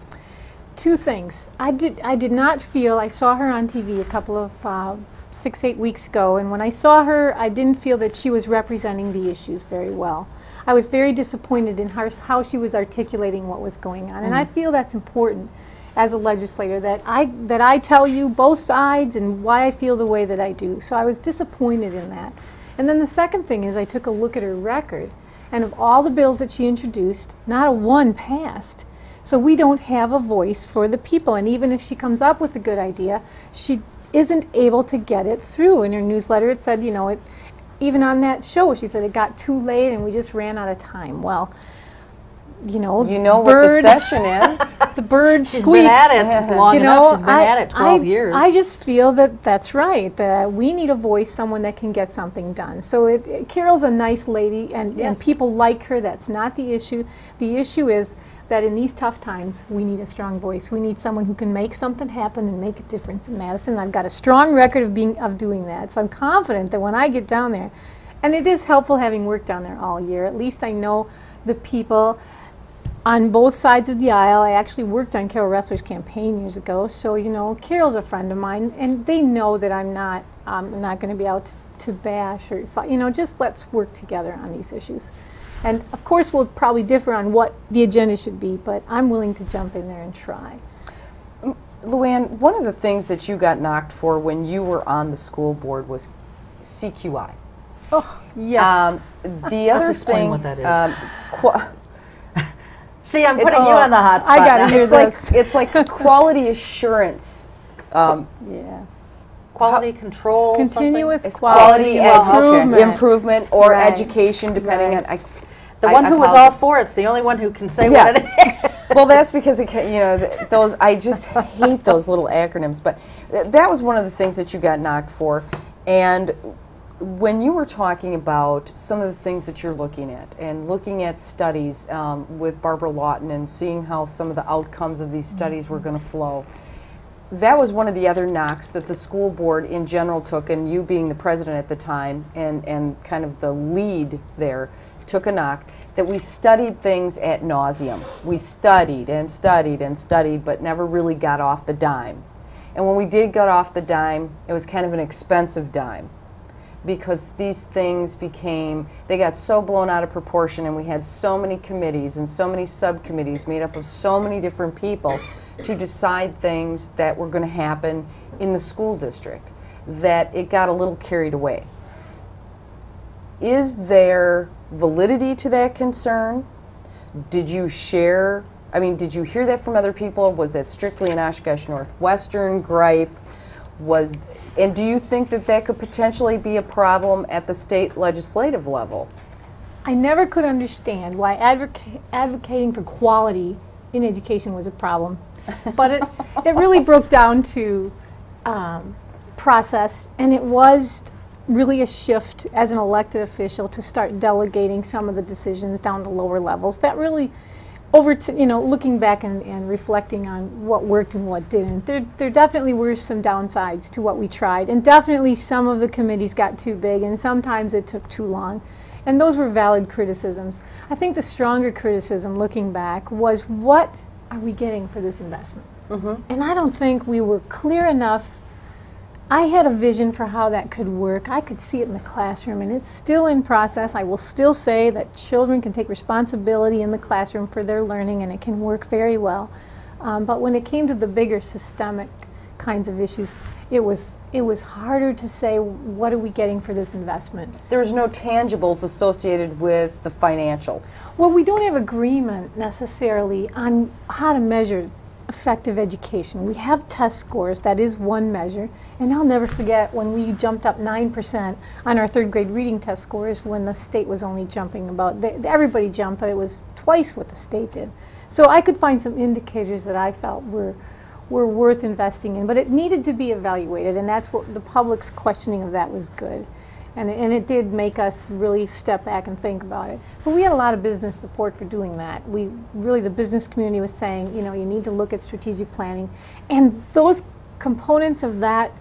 Speaker 3: Two things. I did. I did not feel. I saw her on TV a couple of uh, six, eight weeks ago, and when I saw her, I didn't feel that she was representing the issues very well. I was very disappointed in her, how she was articulating what was going on, and I feel that's important as a legislator that I that I tell you both sides and why I feel the way that I do. So I was disappointed in that. And then the second thing is I took a look at her record, And of all the bills that she introduced, not a one passed. So we don't have a voice for the people. And even if she comes up with a good idea, she isn't able to get it through. In her newsletter, it said, you know, it, even on that show, she said it got too late and we just ran out of time. Well, you know,
Speaker 4: You know
Speaker 3: bird,
Speaker 4: what the session is. [laughs]
Speaker 3: the bird
Speaker 2: She's
Speaker 3: squeaks.
Speaker 2: been at it long
Speaker 3: you
Speaker 2: enough. She's been
Speaker 3: I,
Speaker 2: at it 12
Speaker 3: I,
Speaker 2: years.
Speaker 3: I just feel that that's right. That we need a voice, someone that can get something done. So it, it- Carol's a nice lady, and, and people like her. That's not the issue. The issue is that in these tough times, we need a strong voice. We need someone who can make something happen and make a difference in Madison. I've got a strong record of being of doing that. So I'm confident that when I get down there, and it is helpful having worked down there all year. At least I know the people on both sides of the aisle. I actually worked on Carol Roessler's campaign years ago, so you know Carol's a friend of mine, and they know that I'm not um, not going to be out to bash or you know just let's work together on these issues. And of course, we'll probably differ on what the agenda should be, but I'm willing to jump in there and try.
Speaker 4: LuAnn, one of the things that you got knocked for when you were on the school board was CQI.
Speaker 3: Oh yes.
Speaker 4: Um, the other
Speaker 2: explain
Speaker 4: thing,
Speaker 2: what that is.
Speaker 4: um, qua-
Speaker 2: See, I'm
Speaker 4: It's
Speaker 2: putting you
Speaker 4: all-
Speaker 2: on the hot spot.
Speaker 3: I
Speaker 2: gotta
Speaker 3: hear
Speaker 4: it's like
Speaker 3: this.
Speaker 4: it's like [laughs] quality assurance. Um,
Speaker 3: yeah.
Speaker 2: Quality control.
Speaker 3: Continuous quality,
Speaker 4: quality
Speaker 3: improvement.
Speaker 4: improvement or
Speaker 3: Right.
Speaker 4: education, depending
Speaker 3: Right.
Speaker 4: on. I,
Speaker 2: The
Speaker 4: I-
Speaker 2: one
Speaker 4: I
Speaker 2: who was all for it's the only one who can say
Speaker 4: Yeah.
Speaker 2: what it is. [laughs]
Speaker 4: well, that's because it, ca- you know th- those. I just hate those little acronyms. But th- that was one of the things that you got knocked for, and when you were talking about some of the things that you're looking at and looking at studies um, with Barbara Lawton and seeing how some of the outcomes of these studies were going to flow. That was one of the other knocks that the school board in general took, and you being the president at the time and, and kind of the lead there, took a knock that we studied things at nauseum. We studied and studied and studied, but never really got off the dime. And when we did get off the dime, it was kind of an expensive dime because these things became they got so blown out of proportion and we had so many committees and so many subcommittees made up of so many different people to decide things that were going to happen in the school district that it got a little carried away. Is there validity to that concern? Did you share i mean did you hear that from other people? Was that strictly an oshkosh northwestern gripe was and do you think that that could potentially be a problem at the state legislative level
Speaker 3: I never could understand why advoca- advocating for quality in education was a problem. But it, [laughs] it really broke down to um, process, and it was really a shift as an elected official to start delegating some of the decisions down to lower levels. That really, over to, you know, looking back and, and reflecting on what worked and what didn't, there, there definitely were some downsides to what we tried, and definitely some of the committees got too big, and sometimes it took too long. And those were valid criticisms. I think the stronger criticism, looking back, was what are we getting for this investment? Mm-hmm. And I don't think we were clear enough. I had a vision for how that could work. I could see it in the classroom, and it's still in process. I will still say that children can take responsibility in the classroom for their learning, and it can work very well. Um, but when it came to the bigger systemic kinds of issues, it was it was harder to say what are we getting for this investment.
Speaker 4: there's no tangibles associated with the financials
Speaker 3: Well, we don't have agreement necessarily on how to measure effective education. We have test scores, that is one measure. And I'll never forget when we jumped up 9% on our third grade reading test scores when the state was only jumping about, they, everybody jumped, but it was twice what the state did. So I could find some indicators that I felt were were worth investing in, but it needed to be evaluated, and that's what the public's questioning of that was good. And, and it did make us really step back and think about it. But we had a lot of business support for doing that. We really, the business community was saying, you know, you need to look at strategic planning. And those components of that,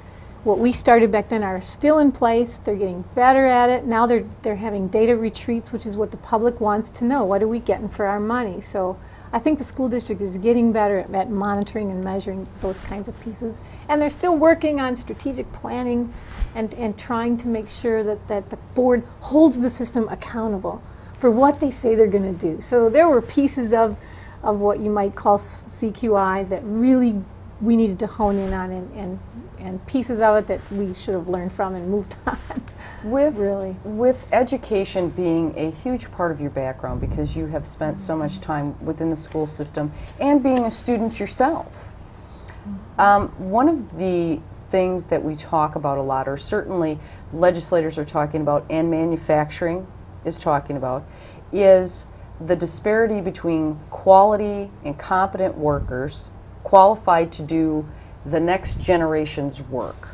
Speaker 3: what we started back then, are still in place. They're getting better at it. Now they're, they're having data retreats, which is what the public wants to know. What are we getting for our money? So I think the school district is getting better at, at monitoring and measuring those kinds of pieces. And they're still working on strategic planning and, and trying to make sure that, that the board holds the system accountable for what they say they're going to do. So there were pieces of, of what you might call CQI that really we needed to hone in on and, and, and pieces of it that we should have learned from and moved [laughs] on.
Speaker 4: With,
Speaker 3: Really.
Speaker 4: with education being a huge part of your background because you have spent so much time within the school system and being a student yourself, um, one of the things that we talk about a lot, or certainly legislators are talking about, and manufacturing is talking about, is the disparity between quality and competent workers qualified to do the next generation's work.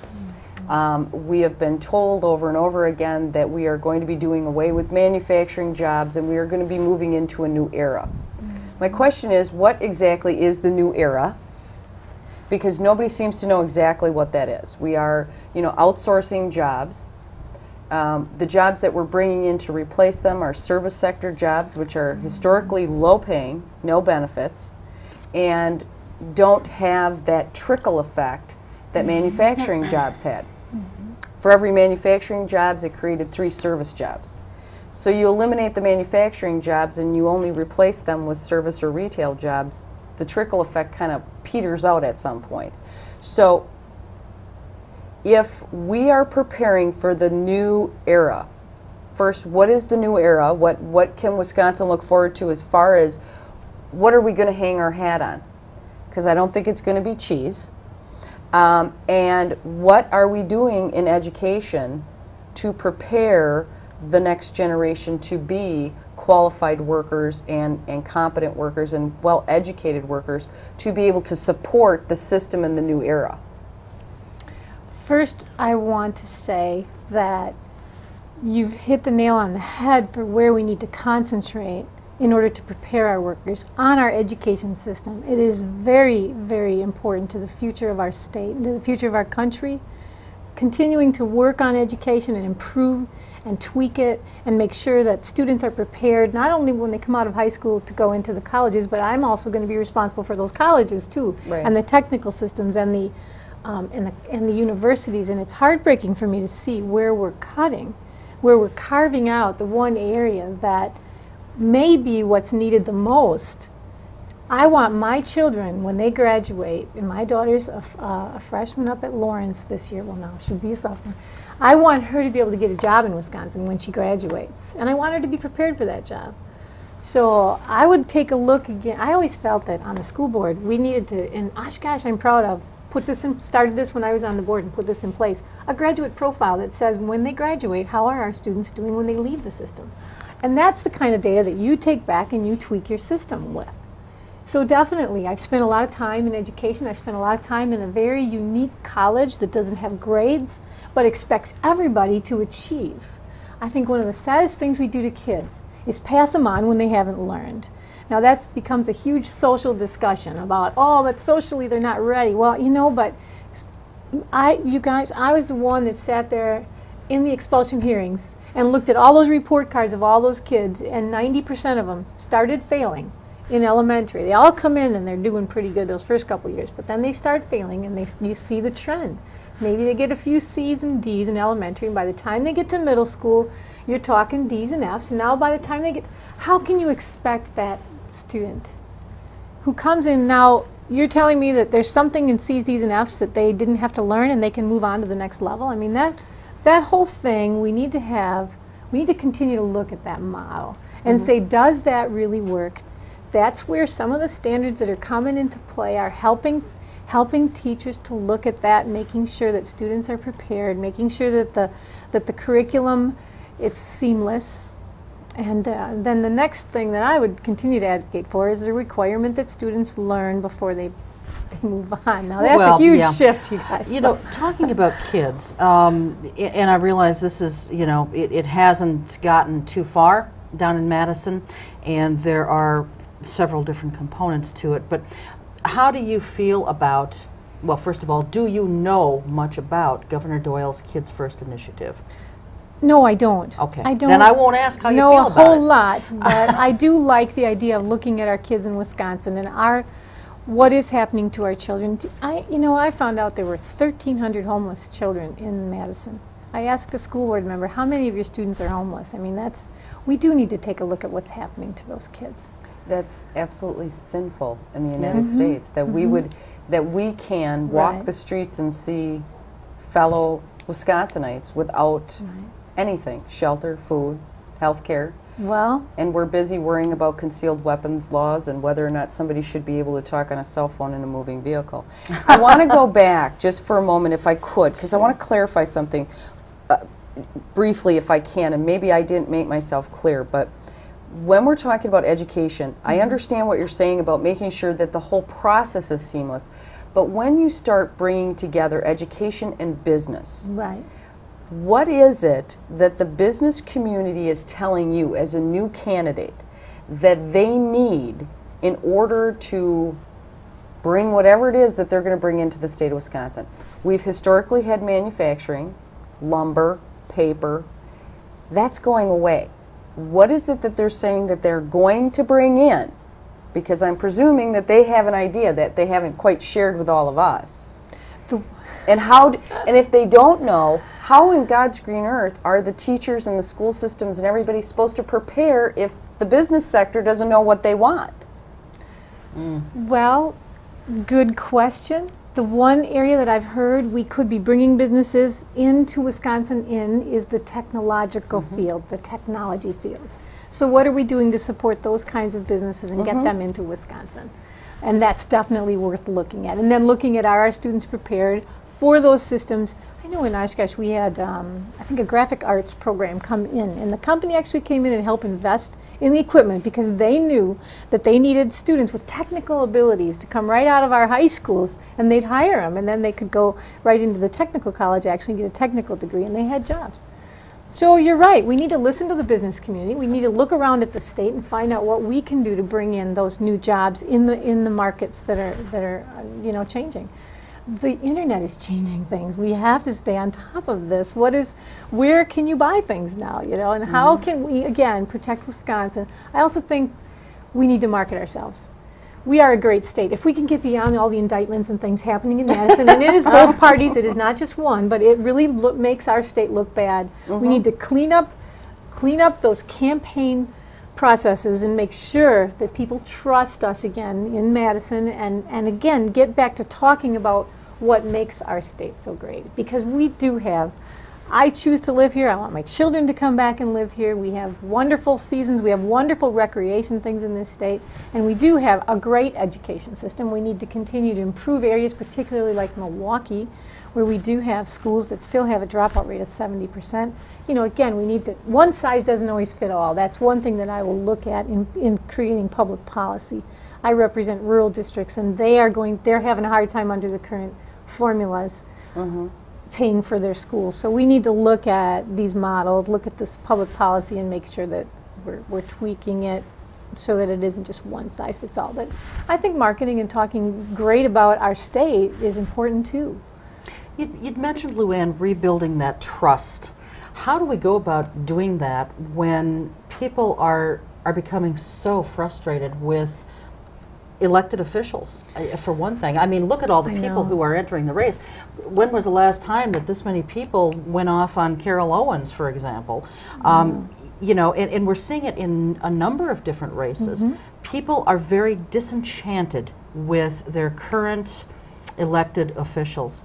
Speaker 4: Um, we have been told over and over again that we are going to be doing away with manufacturing jobs and we are going to be moving into a new era. My question is, what exactly is the new era? Because nobody seems to know exactly what that is. We are, you know, outsourcing jobs. Um, the jobs that we're bringing in to replace them are service sector jobs, which are mm-hmm. historically low paying, no benefits, and don't have that trickle effect that mm-hmm. manufacturing [coughs] jobs had. Mm-hmm. For every manufacturing jobs, it created three service jobs. So you eliminate the manufacturing jobs and you only replace them with service or retail jobs, the trickle effect kind of peters out at some point. So if we are preparing for the new era, first, what is the new era? What, what can Wisconsin look forward to as far as what are we going to hang our hat on? Because I don't think it's going to be cheese. Um, and what are we doing in education to prepare the next generation to be qualified workers and, and competent workers and well educated workers to be able to support the system in the new era?
Speaker 3: First, I want to say that you've hit the nail on the head for where we need to concentrate in order to prepare our workers on our education system. It is very, very important to the future of our state and to the future of our country. Continuing to work on education and improve and tweak it and make sure that students are prepared not only when they come out of high school to go into the colleges, but I'm also going to be responsible for those colleges too,
Speaker 4: Right.
Speaker 3: and the technical systems and the, um, and the and the universities. And it's heartbreaking for me to see where we're cutting, where we're carving out the one area that may be what's needed the most. I want my children, when they graduate, and my daughter's a, uh, a freshman up at Lawrence this year, well, now she'll be a sophomore. I want her to be able to get a job in Wisconsin when she graduates, and I want her to be prepared for that job. So I would take a look again. I always felt that on the school board, we needed to, and Oshkosh, I'm proud of, put this in, started this when I was on the board and put this in place. A graduate profile that says when they graduate, how are our students doing when they leave the system? And that's the kind of data that you take back and you tweak your system with. So definitely, I've spent a lot of time in education. I spent a lot of time in a very unique college that doesn't have grades, but expects everybody to achieve. I think one of the saddest things we do to kids is pass them on when they haven't learned. Now that becomes a huge social discussion about, oh, but socially they're not ready. Well, you know, but I, you guys, I was the one that sat there in the expulsion hearings and looked at all those report cards of all those kids, and 90% of them started failing in elementary. They all come in and they're doing pretty good those first couple years, but then they start failing and they, you see the trend. Maybe they get a few C's and D's in elementary, and by the time they get to middle school, you're talking D's and F's. And now by the time they get, how can you expect that student who comes in now? You're telling me that there's something in C's, D's, and F's that they didn't have to learn, and they can move on to the next level. I mean that that whole thing. We need to have. We need to continue to look at that model and mm-hmm. say, does that really work? That's where some of the standards that are coming into play are helping helping teachers to look at that, making sure that students are prepared, making sure that the that the curriculum it's seamless. And uh, then the next thing that I would continue to advocate for is the requirement that students learn before they, they move on. Now that's
Speaker 2: Well,
Speaker 3: a huge
Speaker 2: yeah.
Speaker 3: shift, you guys.
Speaker 2: You
Speaker 3: so-
Speaker 2: know, talking about kids, um, and I realize this is, you know, it, it hasn't gotten too far down in Madison, and there are several different components to it. But how do you feel about, well, first of all, do you know much about Governor Doyle's Kids First initiative?
Speaker 3: No, I don't.
Speaker 2: Okay.
Speaker 3: I don't
Speaker 2: Then I won't ask how you feel
Speaker 3: a whole lot, [laughs] but I do like the idea of looking at our kids in Wisconsin and our what is happening to our children. I, you know, I found out there were 1,300 homeless children in Madison. I asked a school board member, how many of your students are homeless? I mean, that's, we do need to take a look at what's happening to those kids.
Speaker 4: That's absolutely sinful in the United States that we would that we can walk
Speaker 3: Right.
Speaker 4: the streets and see fellow Wisconsinites without anything, shelter, food, health care.
Speaker 3: Well,
Speaker 4: And we're busy worrying about concealed weapons laws and whether or not somebody should be able to talk on a cell phone in a moving vehicle. I [laughs] want to go back just for a moment, if I could, because I want to clarify something uh, briefly, if I can, and maybe I didn't make myself clear, but when we're talking about education, I mm-hmm. understand what you're saying about making sure that the whole process is seamless. But when you start bringing together education and business,
Speaker 3: right.
Speaker 4: what is it that the business community is telling you as a new candidate that they need in order to bring whatever it is that they're going to bring into the state of Wisconsin? We've historically had manufacturing, lumber, paper. That's going away. What is it that they're saying that they're going to bring in? Because I'm presuming that they have an idea that they haven't quite shared with all of us.
Speaker 3: The,
Speaker 4: And how, d- and if they don't know, how in God's green earth are the teachers and the school systems and everybody supposed to prepare if the business sector doesn't know what they want?
Speaker 3: Well, good question. The one area that I've heard we could be bringing businesses into Wisconsin in is the technological mm-hmm. fields, the technology fields. So what are we doing to support those kinds of businesses and get mm-hmm. them into Wisconsin? And that's definitely worth looking at. And then looking at are our students prepared for those systems? I know in Oshkosh we had, um, I think, a graphic arts program come in, and the company actually came in and helped invest in the equipment because they knew that they needed students with technical abilities to come right out of our high schools, and they'd hire them, and then they could go right into the technical college actually and get a technical degree, and they had jobs. So you're right. We need to listen to the business community. We need to look around at the state and find out what we can do to bring in those new jobs in the in the markets that are that are uh, you know changing. The internet is changing things. We have to stay on top of this. What is where can you buy things now, you know? And how mm-hmm. can we again protect Wisconsin? I also think we need to market ourselves. We are a great state. If we can get beyond all the indictments and things happening in Madison, and it is both [laughs] parties, it is not just one, but it really makes our state look bad. We mm-hmm. need to clean up, clean up those campaign processes and make sure that people trust us again in Madison, and and again get back to talking about what makes our state so great because we do have I choose to live here. I want my children to come back and live here. We have wonderful seasons. We have wonderful recreation things in this state. And we do have a great education system. We need to continue to improve areas, particularly like Milwaukee, where we do have schools that still have a dropout rate of 70%. You know, again, we need to, one size doesn't always fit all. That's one thing that I will look at in, in creating public policy. I represent rural districts, and they are going, they're having a hard time under the current formulas mm-hmm. paying for their schools. So we need to look at these models, look at this public policy, and make sure that we're, we're tweaking it so that it isn't just one size fits all. But I think marketing and talking great about our state is important too.
Speaker 2: You'd, you'd mentioned, LuAnn, rebuilding that trust. How do we go about doing that when people are are becoming so frustrated with elected officials? For one thing, I mean, look at all the
Speaker 3: I
Speaker 2: people
Speaker 3: know.
Speaker 2: who are entering the race. When was the last time that this many people went off on Carol Owens, for example? Um, you know, and, and we're seeing it in a number of different races. People are very disenchanted with their current elected officials.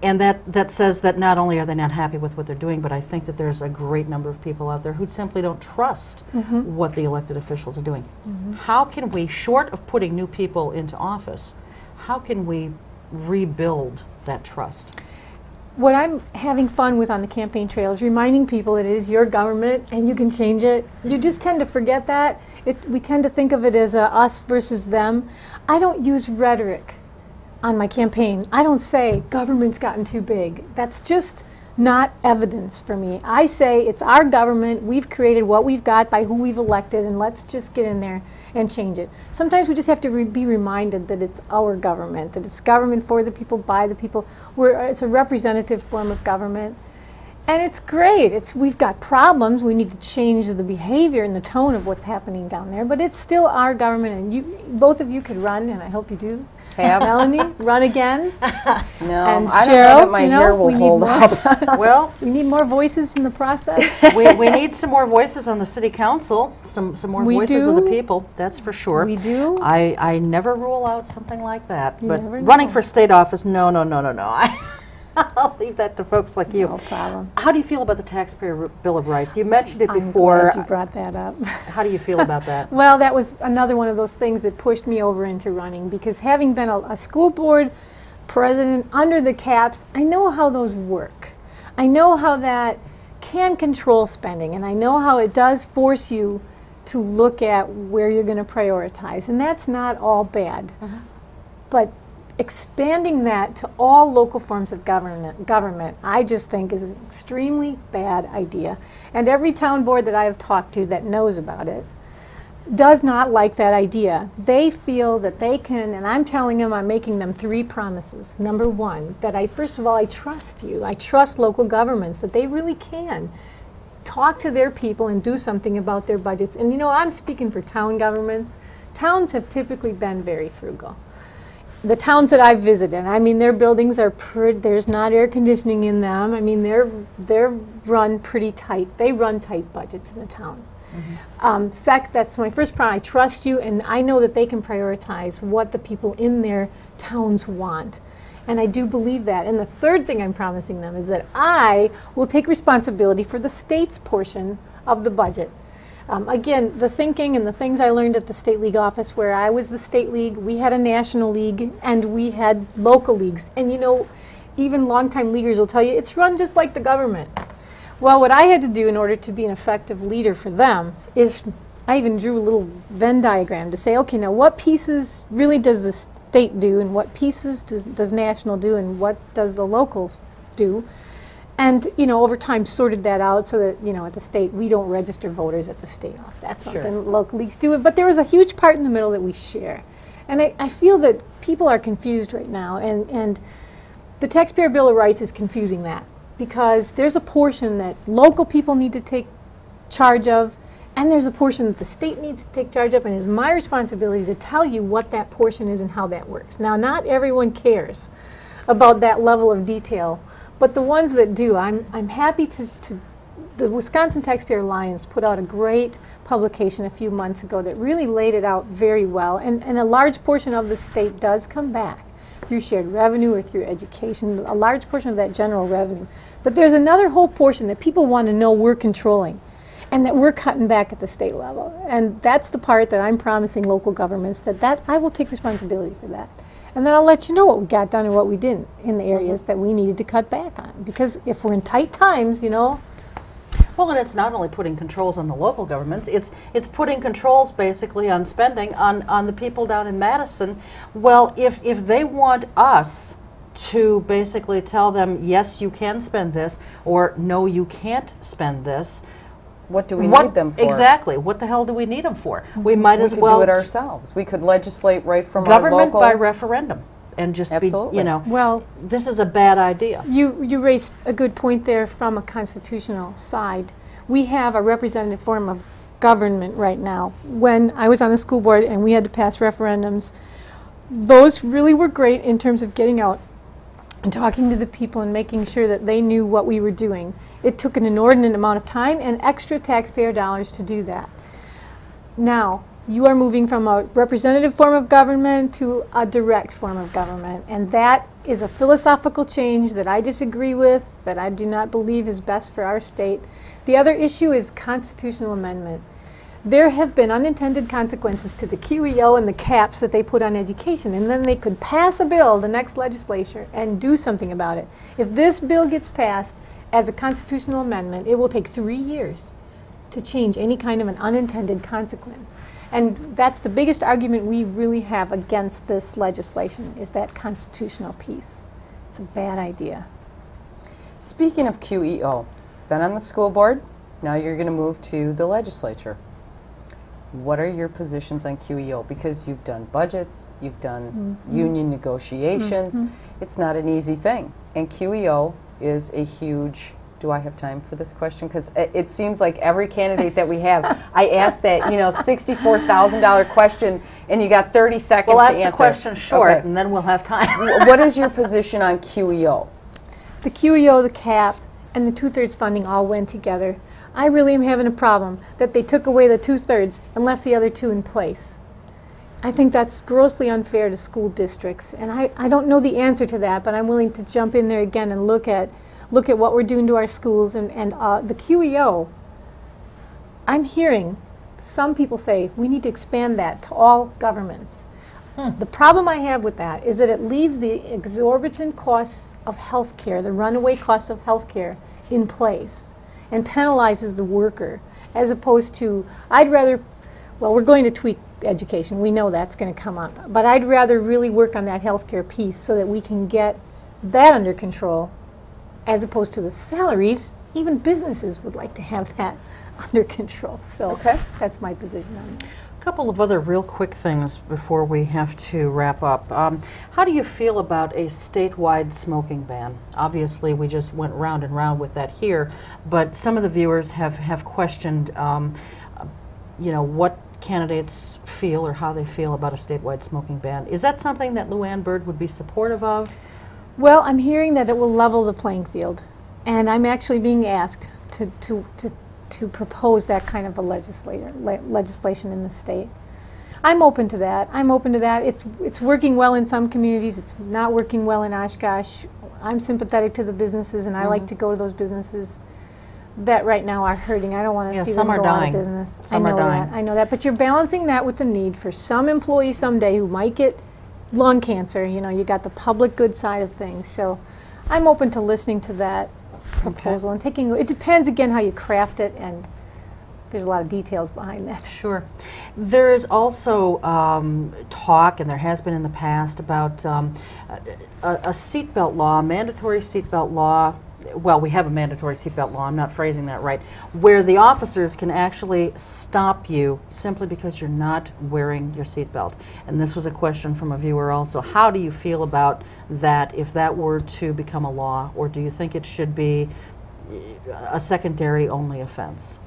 Speaker 2: And that, that says that not only are they not happy with what they're doing, but I think that there's a great number of people out there who simply don't trust mm-hmm. what the elected officials are doing. Mm-hmm. How can we, short of putting new people into office, how can we rebuild that trust?
Speaker 3: What I'm having fun with on the campaign trail is reminding people that it is your government and you can change it. You just tend to forget that. It, we tend to think of it as a us versus them. I don't use rhetoric on my campaign. I don't say government's gotten too big. That's just not evidence for me. I say it's our government. We've created what we've got by who we've elected, and let's just get in there and change it. Sometimes we just have to re- be reminded that it's our government, that it's government for the people, by the people. We're, it's a representative form of government. And it's great. It's we've got problems. We need to change the behavior and the tone of what's happening down there. But it's still our government, and you, both of you could run, and I hope you do.
Speaker 4: Have?
Speaker 3: Melanie, run again. [laughs]
Speaker 4: No,
Speaker 3: And
Speaker 4: I don't know
Speaker 3: Cheryl,
Speaker 4: that my
Speaker 3: you know,
Speaker 4: hair will
Speaker 3: we need
Speaker 4: hold
Speaker 3: more.
Speaker 4: up. [laughs]
Speaker 5: Well, [laughs]
Speaker 3: We need more voices in the process.
Speaker 5: we, we need some more voices on the city council, some, some more
Speaker 3: We
Speaker 5: voices of the people, that's for sure.
Speaker 3: We do.
Speaker 5: I, I never rule out something like that.
Speaker 3: You
Speaker 5: but
Speaker 3: never
Speaker 5: running
Speaker 3: know.
Speaker 5: for state office, no, no, no, no, no. I, I'll leave that to folks like you.
Speaker 3: No problem.
Speaker 5: How do you feel about the taxpayer bill of rights? You mentioned it
Speaker 3: I'm
Speaker 5: before.
Speaker 3: glad you brought that up. [laughs]
Speaker 5: How do you feel about that? [laughs]
Speaker 3: Well, that was another one of those things that pushed me over into running because having been a, a school board president under the caps, I know how those work. I know how that can control spending, and I know how it does force you to look at where you're going to prioritize, and that's not all bad. Mm-hmm. But expanding that to all local forms of government, government, I just think is an extremely bad idea. And every town board that I have talked to that knows about it does not like that idea. They feel that they can, and I'm telling them, I'm making them three promises. Number one, that I, first of all, I trust you. I trust local governments that they really can talk to their people and do something about their budgets. And you know, I'm speaking for town governments. Towns have typically been very frugal the towns that I've visited, I mean, their buildings are pretty, there's not air conditioning in them. I mean, they're, they're run pretty tight. They run tight budgets in the towns. Um, sec, that's my first problem. I trust you, and I know that they can prioritize what the people in their towns want. And I do believe that. And the third thing I'm promising them is that I will take responsibility for the state's portion of the budget. Um, again, the thinking and the things I learned at the state league office, where I was the state league, we had a national league, and we had local leagues. And you know, even longtime leaguers will tell you it's run just like the government. Well, what I had to do in order to be an effective leader for them is I even drew a little Venn diagram to say, okay, now what pieces really does the state do, and what pieces does, does national do, and what does the locals do? And, you know, over time sorted that out so that, you know, at the state, we don't register voters at the state office. That's
Speaker 5: Sure.
Speaker 3: something local leagues do. It. But there was a huge part in the middle that we share. And I, I feel that people are confused right now. And, and the Taxpayer Bill of Rights is confusing that because there's a portion that local people need to take charge of, and there's a portion that the state needs to take charge of, and it's my responsibility to tell you what that portion is and how that works. Now, not everyone cares about that level of detail, but the ones that do, I'm, I'm happy to, to the Wisconsin Taxpayer Alliance put out a great publication a few months ago that really laid it out very well, and, and a large portion of the state does come back through shared revenue or through education, a large portion of that general revenue. But there's another whole portion that people want to know we're controlling and that we're cutting back at the state level. And that's the part that I'm promising local governments that, that I will take responsibility for that. And then I'll let you know what we got done and what we didn't in the mm-hmm. areas that we needed to cut back on. Because if we're in tight times, you know,
Speaker 5: Well, and it's not only putting controls on the local governments, it's, it's putting controls basically on spending on, on the people down in Madison. Well, if, if they want us to basically tell them, yes, you can spend this, or no, you can't spend this,
Speaker 4: What do we
Speaker 5: what,
Speaker 4: need them for?
Speaker 5: Exactly. What the hell do we need them for? Mm-hmm. We might
Speaker 4: We
Speaker 5: as
Speaker 4: could
Speaker 5: well
Speaker 4: do it ourselves. We could legislate right from our
Speaker 5: government
Speaker 4: local.
Speaker 5: by referendum and just
Speaker 4: Absolutely.
Speaker 5: be, you know,
Speaker 3: well,
Speaker 5: this is a bad idea.
Speaker 3: You, you raised a good point there from a constitutional side. We have a representative form of government right now. When I was on the school board and we had to pass referendums, those really were great in terms of getting out and talking to the people and making sure that they knew what we were doing. It took an inordinate amount of time and extra taxpayer dollars to do that. Now, you are moving from a representative form of government to a direct form of government. And that is a philosophical change that I disagree with, that I do not believe is best for our state. The other issue is constitutional amendment. There have been unintended consequences to the QEO and the caps that they put on education, and then they could pass a bill, the next legislature, and do something about it. If this bill gets passed as a constitutional amendment, it will take three years to change any kind of an unintended consequence. And that's the biggest argument we really have against this legislation is that constitutional piece. It's a bad idea.
Speaker 4: Speaking of QEO, been on the school board, now you're going to move to the legislature. What are your positions on QEO? Because you've done budgets, you've done mm-hmm. union negotiations. Mm-hmm. It's not an easy thing. And QEO is a huge do I have time for this question? Because it, it seems like every candidate that we have, [laughs] I ask that, you know, $64,000 question and you got 30 seconds
Speaker 2: We'll
Speaker 4: to
Speaker 2: ask the question short,
Speaker 4: Okay.
Speaker 2: and then we'll have time.
Speaker 4: what is your position on QEO? [laughs]
Speaker 3: The QEO, the cap, and the two-thirds funding all went together. I really am having a problem that they took away the two-thirds and left the other two in place. I think that's grossly unfair to school districts, and I, I don't know the answer to that, but I'm willing to jump in there again and look at look at what we're doing to our schools and, and uh, the QEO. I'm hearing some people say we need to expand that to all governments. The problem I have with that is that it leaves the exorbitant costs of health care, the runaway costs of health care, in place and penalizes the worker as opposed to, I'd rather, well, we're going to tweak education. We know that's going to come up. But I'd rather really work on that healthcare piece so that we can get that under control as opposed to the salaries. Even businesses would like to have that [laughs] under control. So
Speaker 4: Okay.
Speaker 3: that's my position on that.
Speaker 2: A couple of other real quick things before we have to wrap up. Um, how do you feel about a statewide smoking ban? Obviously, we just went round and round with that here, but some of the viewers have, have questioned, um, you know, what candidates feel or how they feel about a statewide smoking ban. Is that something that LuAnn Bird would be supportive of?
Speaker 3: Well, I'm hearing that it will level the playing field, and I'm actually being asked to, to, to, to propose that kind of a legislator, le- legislation in the state. I'm open to that. I'm open to that. It's, it's working well in some communities. It's not working well in Oshkosh. I'm sympathetic to the businesses, and I like mm-hmm. to go to those businesses that right now are hurting. I don't want to
Speaker 2: Yeah,
Speaker 3: see
Speaker 2: some
Speaker 3: them
Speaker 2: are
Speaker 3: go out
Speaker 2: dying.
Speaker 3: of business.
Speaker 2: Some
Speaker 3: I
Speaker 2: are
Speaker 3: know that. I know that. But you're balancing that with the need for some employee someday who might get lung cancer. You know, you got the public good side of things. So I'm open to listening to that proposal and taking. It depends again how you craft it, and there's a lot of details behind that.
Speaker 2: Sure. There is also um, talk, and there has been in the past, about um, a, a seatbelt law, mandatory seatbelt law. Well, we have a mandatory seatbelt law, I'm not phrasing that right, where the officers can actually stop you simply because you're not wearing your seatbelt. And this was a question from a viewer also. How do you feel about that if that were to become a law, or do you think it should be a secondary only offense?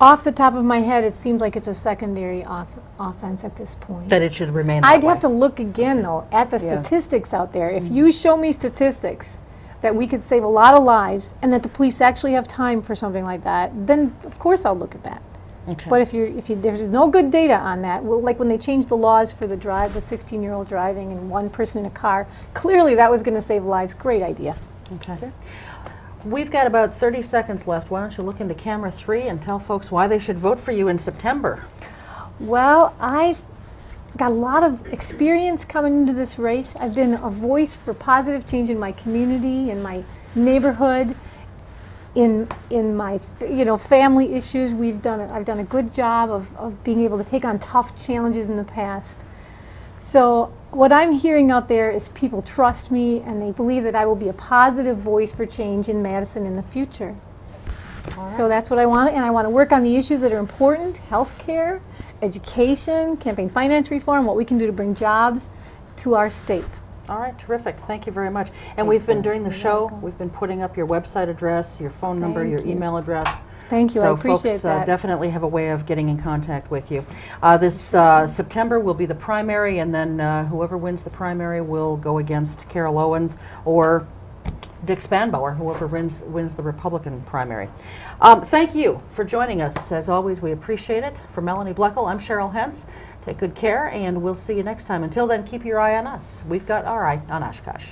Speaker 3: Off the top of my head, it seems like it's a secondary off- offense at this point.
Speaker 2: That it should remain that
Speaker 3: I'd
Speaker 2: way?
Speaker 3: have to look again, though, at the
Speaker 4: Yeah.
Speaker 3: statistics out there. If mm-hmm. you show me statistics that we could save a lot of lives and that the police actually have time for something like that, then of course I'll look at that.
Speaker 2: Okay.
Speaker 3: But if you're, if you, there's no good data on that, well, like when they changed the laws for the drive, the 16-year-old driving and one person in a car, clearly that was going to save lives. Great idea.
Speaker 2: Okay. We've got about 30 seconds left. Why don't you look into camera three and tell folks why they should vote for you in September?
Speaker 3: Well, I've got a lot of experience coming into this race. I've been a voice for positive change in my community, in my neighborhood, in in my you know family issues. We've done I've done a good job of, of being able to take on tough challenges in the past. So what I'm hearing out there is people trust me and they believe that I will be a positive voice for change in Madison in the future. So that's what I want, and I want to work on the issues that are important: healthcare, education, campaign finance reform, what we can do to bring jobs to our state.
Speaker 2: All right, terrific. Thank you very much. And we've been doing the show. We've been putting up your website address, your phone number,
Speaker 3: Thank
Speaker 2: your
Speaker 3: you.
Speaker 2: email address.
Speaker 3: Thank you.
Speaker 2: so
Speaker 3: I appreciate
Speaker 2: folks uh, definitely have a way of getting in contact with you. Uh, this uh, September will be the primary, and then uh, whoever wins the primary will go against Carol Owens or Dick Spanbauer, whoever wins, wins the Republican primary. Um, thank you for joining us. As always, we appreciate it. For Melanie Bloechl, I'm Cheryl Hentz. Take good care, and we'll see you next time. Until then, keep your eye on us. We've got our eye on Oshkosh.